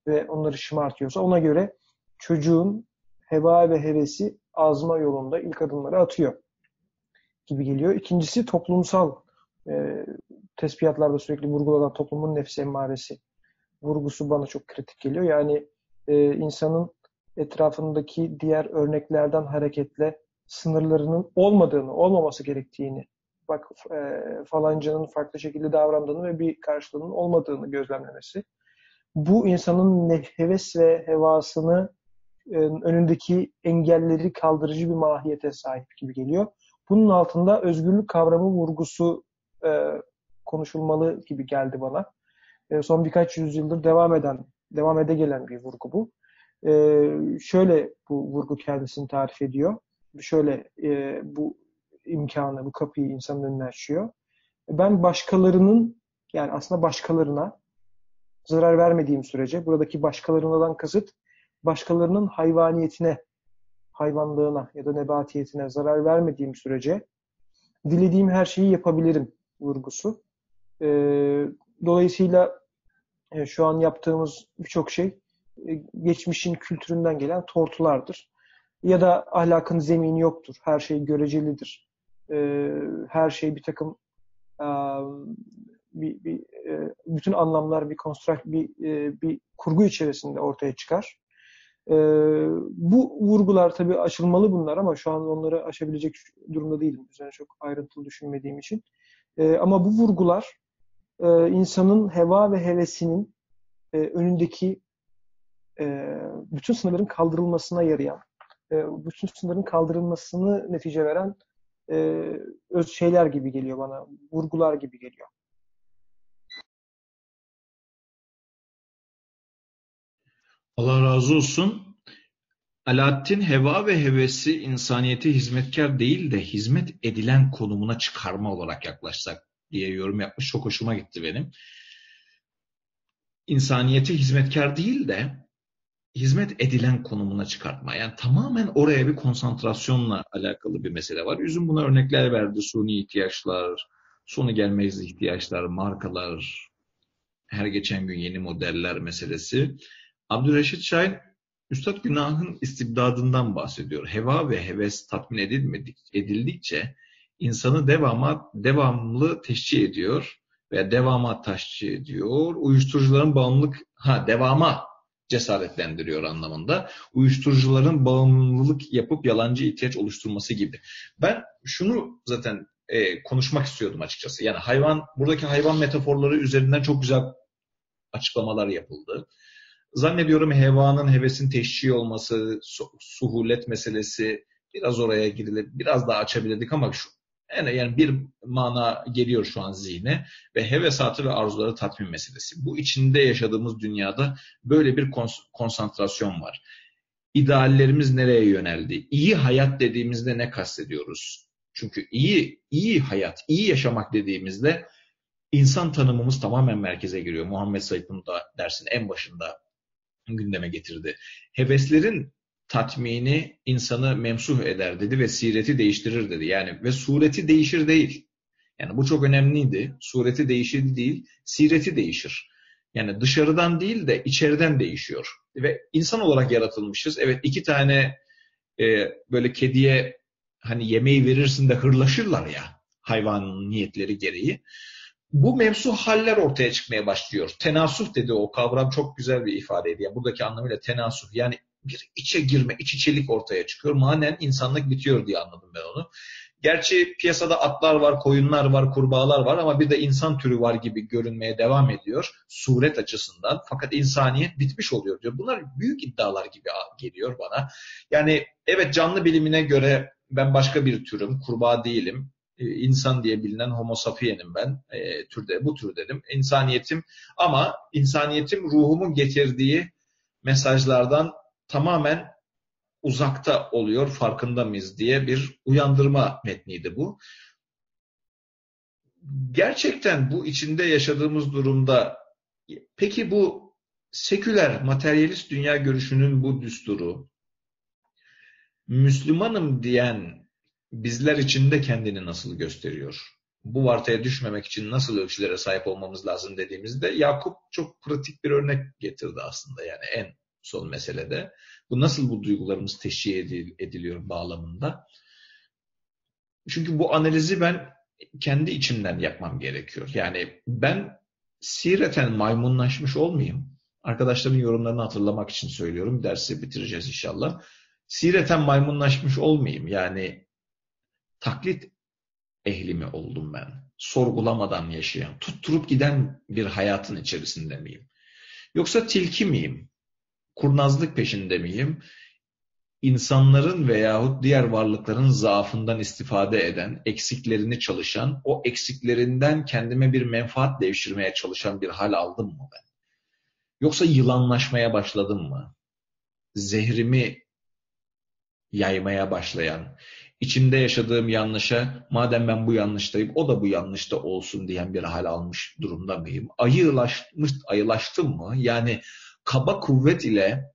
ve onları şımartıyorsa ona göre çocuğun heva ve hevesi azma yolunda ilk adımları atıyor gibi geliyor. İkincisi toplumsal e, tespiyatlarda sürekli vurgulanan toplumun nefsi emmaresi vurgusu bana çok kritik geliyor. Yani e, insanın etrafındaki diğer örneklerden hareketle sınırlarının olmadığını, olmaması gerektiğini, bak e, falancanın farklı şekilde davrandığını ve bir karşılığının olmadığını gözlemlemesi. Bu insanın heves ve hevasını e, önündeki engelleri kaldırıcı bir mahiyete sahip gibi geliyor. Bunun altında özgürlük kavramı vurgusu e, konuşulmalı gibi geldi bana. E, son birkaç yüzyıldır devam eden, devam ede gelen bir vurgu bu. E, şöyle bu vurgu kendisini tarif ediyor şöyle e, bu imkanı, bu kapıyı insanın önüne açıyor. Ben başkalarının yani aslında başkalarına zarar vermediğim sürece buradaki başkalarından kasıt başkalarının hayvaniyetine, hayvanlığına ya da nebatiyetine zarar vermediğim sürece dilediğim her şeyi yapabilirim vurgusu. E, dolayısıyla e, şu an yaptığımız birçok şey e, geçmişin kültüründen gelen tortulardır ya da ahlakın zemini yoktur. Her şey görecelidir. E, her şey bir takım e, bir, bir e, bütün anlamlar bir konstrakt bir e, bir kurgu içerisinde ortaya çıkar. E, bu vurgular tabii aşılmalı bunlar ama şu an onları aşabilecek durumda değilim. Üzerine çok ayrıntılı düşünmediğim için. E, ama bu vurgular e, insanın heva ve hevesinin e, önündeki e, bütün sınırların kaldırılmasına yarayan, bütün sınırların kaldırılmasını netice veren e, öz şeyler gibi geliyor bana, vurgular gibi geliyor. Allah razı olsun. Alaaddin heva ve hevesi insaniyete hizmetkar değil de hizmet edilen konumuna çıkarma olarak yaklaşsak diye yorum yapmış. Çok hoşuma gitti benim. İnsaniyete hizmetkar değil de hizmet edilen konumuna çıkartma. Yani tamamen oraya bir konsantrasyonla alakalı bir mesele var. Üzüm buna örnekler verdi. Suni ihtiyaçlar, sonu gelmez ihtiyaçlar, markalar, her geçen gün yeni modeller meselesi. Abdülreşit Şahin Üstad günahın istibdadından bahsediyor. Heva ve heves tatmin edilmedik, edildikçe insanı devama, devamlı teşcih ediyor veya devama taşçı ediyor. Uyuşturucuların bağımlılık, ha devama cesaretlendiriyor anlamında. Uyuşturucuların bağımlılık yapıp yalancı ihtiyaç oluşturması gibi. Ben şunu zaten e, konuşmak istiyordum açıkçası. Yani hayvan, buradaki hayvan metaforları üzerinden çok güzel açıklamalar yapıldı. Zannediyorum hevanın hevesin teşhisi olması, su, suhulet meselesi biraz oraya girilip biraz daha açabilirdik ama şu yani, bir mana geliyor şu an zihne ve hevesatı ve arzuları tatmin meselesi. Bu içinde yaşadığımız dünyada böyle bir konsantrasyon var. İdeallerimiz nereye yöneldi? İyi hayat dediğimizde ne kastediyoruz? Çünkü iyi iyi hayat, iyi yaşamak dediğimizde insan tanımımız tamamen merkeze giriyor. Muhammed Said'in da dersin en başında gündeme getirdi. Heveslerin tatmini insanı memsuh eder dedi ve sireti değiştirir dedi. Yani ve sureti değişir değil. Yani bu çok önemliydi. Sureti değişir değil, sireti değişir. Yani dışarıdan değil de içeriden değişiyor. Ve insan olarak yaratılmışız. Evet iki tane e, böyle kediye hani yemeği verirsin de hırlaşırlar ya hayvan niyetleri gereği bu mevzu haller ortaya çıkmaya başlıyor. Tenasuh dedi o kavram çok güzel bir ifadeydi. Yani buradaki anlamıyla tenasuh yani bir içe girme, iç içelik ortaya çıkıyor. Manen insanlık bitiyor diye anladım ben onu. Gerçi piyasada atlar var, koyunlar var, kurbağalar var ama bir de insan türü var gibi görünmeye devam ediyor suret açısından. Fakat insaniyet bitmiş oluyor diyor. Bunlar büyük iddialar gibi geliyor bana. Yani evet canlı bilimine göre ben başka bir türüm, kurbağa değilim. E, insan diye bilinen homo sapiens'im ben. E, türde, bu türdenim. İnsaniyetim ama insaniyetim ruhumun getirdiği mesajlardan tamamen uzakta oluyor, farkında mıyız diye bir uyandırma metniydi bu. Gerçekten bu içinde yaşadığımız durumda peki bu seküler, materyalist dünya görüşünün bu düsturu Müslümanım diyen bizler için de kendini nasıl gösteriyor? Bu vartaya düşmemek için nasıl ölçülere sahip olmamız lazım dediğimizde Yakup çok pratik bir örnek getirdi aslında yani en son meselede. Bu nasıl bu duygularımız teşhir ediliyor bağlamında? Çünkü bu analizi ben kendi içimden yapmam gerekiyor. Yani ben sireten maymunlaşmış olmayayım. Arkadaşların yorumlarını hatırlamak için söylüyorum. Dersi bitireceğiz inşallah. Sireten maymunlaşmış olmayayım. Yani taklit ehli mi oldum ben? Sorgulamadan yaşayan, tutturup giden bir hayatın içerisinde miyim? Yoksa tilki miyim? Kurnazlık peşinde miyim? İnsanların veyahut diğer varlıkların zaafından istifade eden, eksiklerini çalışan, o eksiklerinden kendime bir menfaat devşirmeye çalışan bir hal aldım mı ben? Yoksa yılanlaşmaya başladım mı? Zehrimi yaymaya başlayan, içimde yaşadığım yanlışa madem ben bu yanlıştayım o da bu yanlışta olsun diyen bir hal almış durumda mıyım? Ayılaşmış, ayılaştım mı? Yani kaba kuvvet ile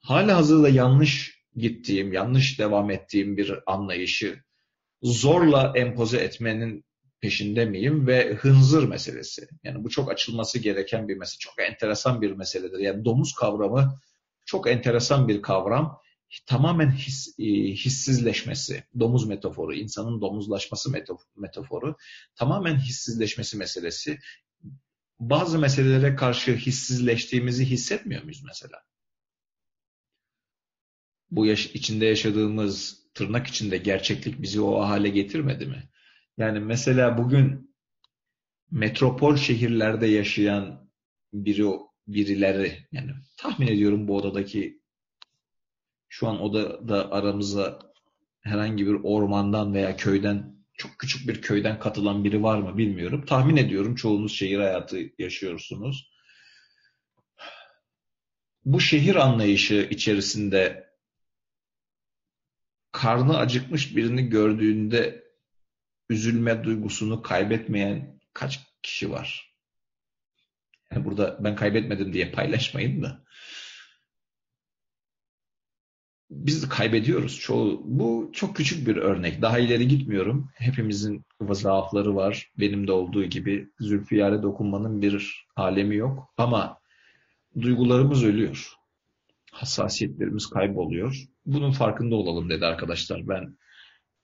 hala hazırda yanlış gittiğim, yanlış devam ettiğim bir anlayışı zorla empoze etmenin peşinde miyim ve hınzır meselesi. Yani bu çok açılması gereken bir mesele. Çok enteresan bir meseledir. Yani domuz kavramı çok enteresan bir kavram tamamen his, e, hissizleşmesi, domuz metaforu, insanın domuzlaşması metaforu, tamamen hissizleşmesi meselesi. Bazı meselelere karşı hissizleştiğimizi hissetmiyor muyuz mesela? Bu yaş içinde yaşadığımız tırnak içinde gerçeklik bizi o hale getirmedi mi? Yani mesela bugün metropol şehirlerde yaşayan biri birileri yani tahmin ediyorum bu odadaki şu an odada aramıza herhangi bir ormandan veya köyden çok küçük bir köyden katılan biri var mı bilmiyorum. Tahmin ediyorum çoğunuz şehir hayatı yaşıyorsunuz. Bu şehir anlayışı içerisinde karnı acıkmış birini gördüğünde üzülme duygusunu kaybetmeyen kaç kişi var? Yani burada ben kaybetmedim diye paylaşmayın da. Biz kaybediyoruz çoğu. Bu çok küçük bir örnek. Daha ileri gitmiyorum. Hepimizin zaafları var. Benim de olduğu gibi Zülfiyar'e dokunmanın bir alemi yok. Ama duygularımız ölüyor. Hassasiyetlerimiz kayboluyor. Bunun farkında olalım dedi arkadaşlar. Ben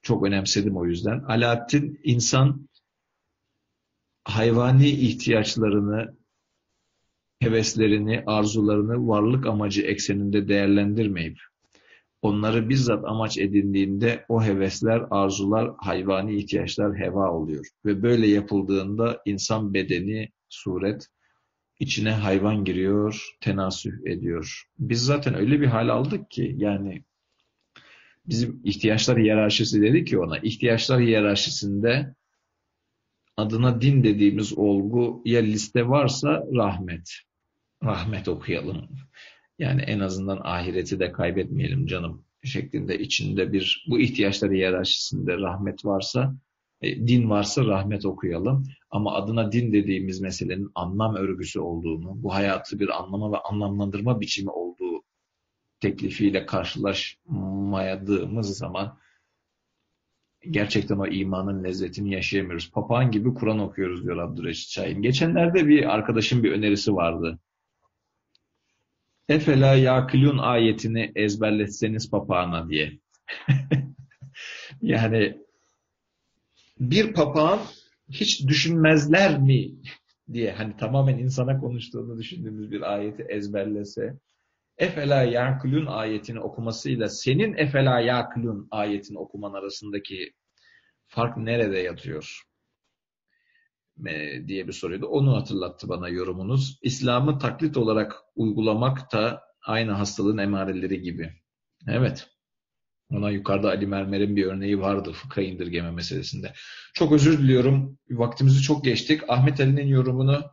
çok önemsedim o yüzden. Alaaddin insan hayvani ihtiyaçlarını, heveslerini, arzularını varlık amacı ekseninde değerlendirmeyip onları bizzat amaç edindiğinde o hevesler, arzular, hayvani ihtiyaçlar heva oluyor. Ve böyle yapıldığında insan bedeni, suret, içine hayvan giriyor, tenasüh ediyor. Biz zaten öyle bir hal aldık ki yani bizim ihtiyaçlar hiyerarşisi dedik ki ona. ihtiyaçlar hiyerarşisinde adına din dediğimiz olgu ya liste varsa rahmet. Rahmet okuyalım. Yani en azından ahireti de kaybetmeyelim canım şeklinde içinde bir bu ihtiyaçlar hiyerarşisinde rahmet varsa e, din varsa rahmet okuyalım. Ama adına din dediğimiz meselenin anlam örgüsü olduğunu, bu hayatı bir anlama ve anlamlandırma biçimi olduğu teklifiyle karşılaşmayadığımız zaman gerçekten o imanın lezzetini yaşayamıyoruz. Papağan gibi Kur'an okuyoruz diyor Abdülreşit Şahin. Geçenlerde bir arkadaşın bir önerisi vardı. Efela yakilun ayetini ezberletseniz papağana diye. (laughs) yani bir papağan hiç düşünmezler mi (laughs) diye hani tamamen insana konuştuğunu düşündüğümüz bir ayeti ezberlese Efela yakilun ayetini okumasıyla senin Efela yakilun ayetini okuman arasındaki fark nerede yatıyor? Diye bir soruydu. Onu hatırlattı bana yorumunuz. İslam'ı taklit olarak uygulamak da aynı hastalığın emareleri gibi. Evet. Ona yukarıda Ali Mermer'in bir örneği vardı fıkra indirgeme meselesinde. Çok özür diliyorum. Vaktimizi çok geçtik. Ahmet Ali'nin yorumunu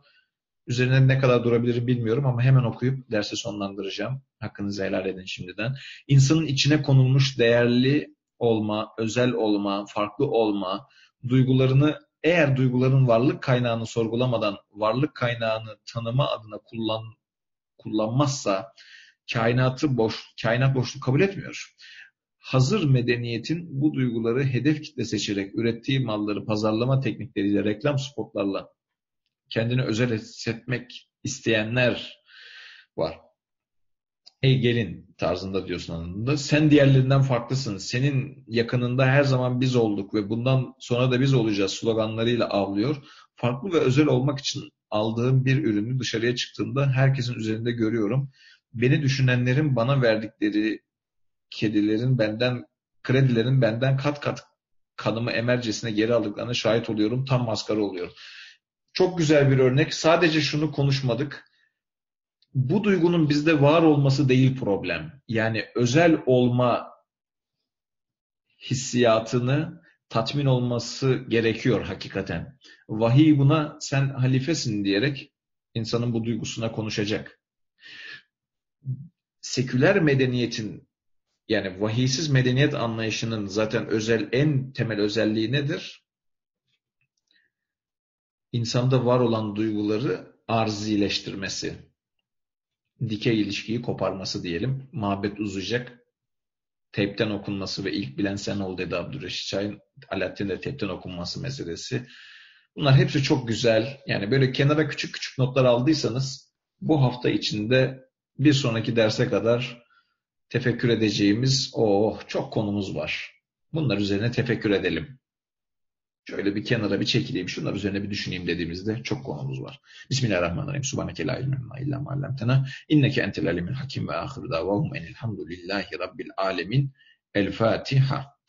üzerine ne kadar durabilirim bilmiyorum ama hemen okuyup dersi sonlandıracağım. Hakkınızı helal edin şimdiden. İnsanın içine konulmuş değerli olma, özel olma, farklı olma, duygularını eğer duyguların varlık kaynağını sorgulamadan varlık kaynağını tanıma adına kullan, kullanmazsa kainatı boş, kainat boşluk kabul etmiyor. Hazır medeniyetin bu duyguları hedef kitle seçerek ürettiği malları pazarlama teknikleriyle, reklam spotlarla kendini özel hissetmek isteyenler var. Ey gelin tarzında diyorsun anlamında. Sen diğerlerinden farklısın. Senin yakınında her zaman biz olduk ve bundan sonra da biz olacağız sloganlarıyla avlıyor. Farklı ve özel olmak için aldığım bir ürünü dışarıya çıktığımda herkesin üzerinde görüyorum. Beni düşünenlerin bana verdikleri kedilerin benden, kredilerin benden kat kat kanımı emercesine geri aldıklarına şahit oluyorum. Tam maskara oluyor. Çok güzel bir örnek. Sadece şunu konuşmadık bu duygunun bizde var olması değil problem. Yani özel olma hissiyatını tatmin olması gerekiyor hakikaten. Vahiy buna sen halifesin diyerek insanın bu duygusuna konuşacak. Seküler medeniyetin yani vahiysiz medeniyet anlayışının zaten özel en temel özelliği nedir? İnsanda var olan duyguları arzileştirmesi dikey ilişkiyi koparması diyelim. Muhabbet uzayacak. Tepten okunması ve ilk bilen sen ol dedi Abdülreşit Çay'ın Alaaddin'de tepten okunması meselesi. Bunlar hepsi çok güzel. Yani böyle kenara küçük küçük notlar aldıysanız bu hafta içinde bir sonraki derse kadar tefekkür edeceğimiz oh, çok konumuz var. Bunlar üzerine tefekkür edelim şöyle bir kenara bir çekileyim, şunlar üzerine bir düşüneyim dediğimizde çok konumuz var. Bismillahirrahmanirrahim. Subhaneke la ilme illa ma allamtena. İnneke entel alimul hakim ve ahir davahum enilhamdülillahi rabbil alemin. El Fatiha.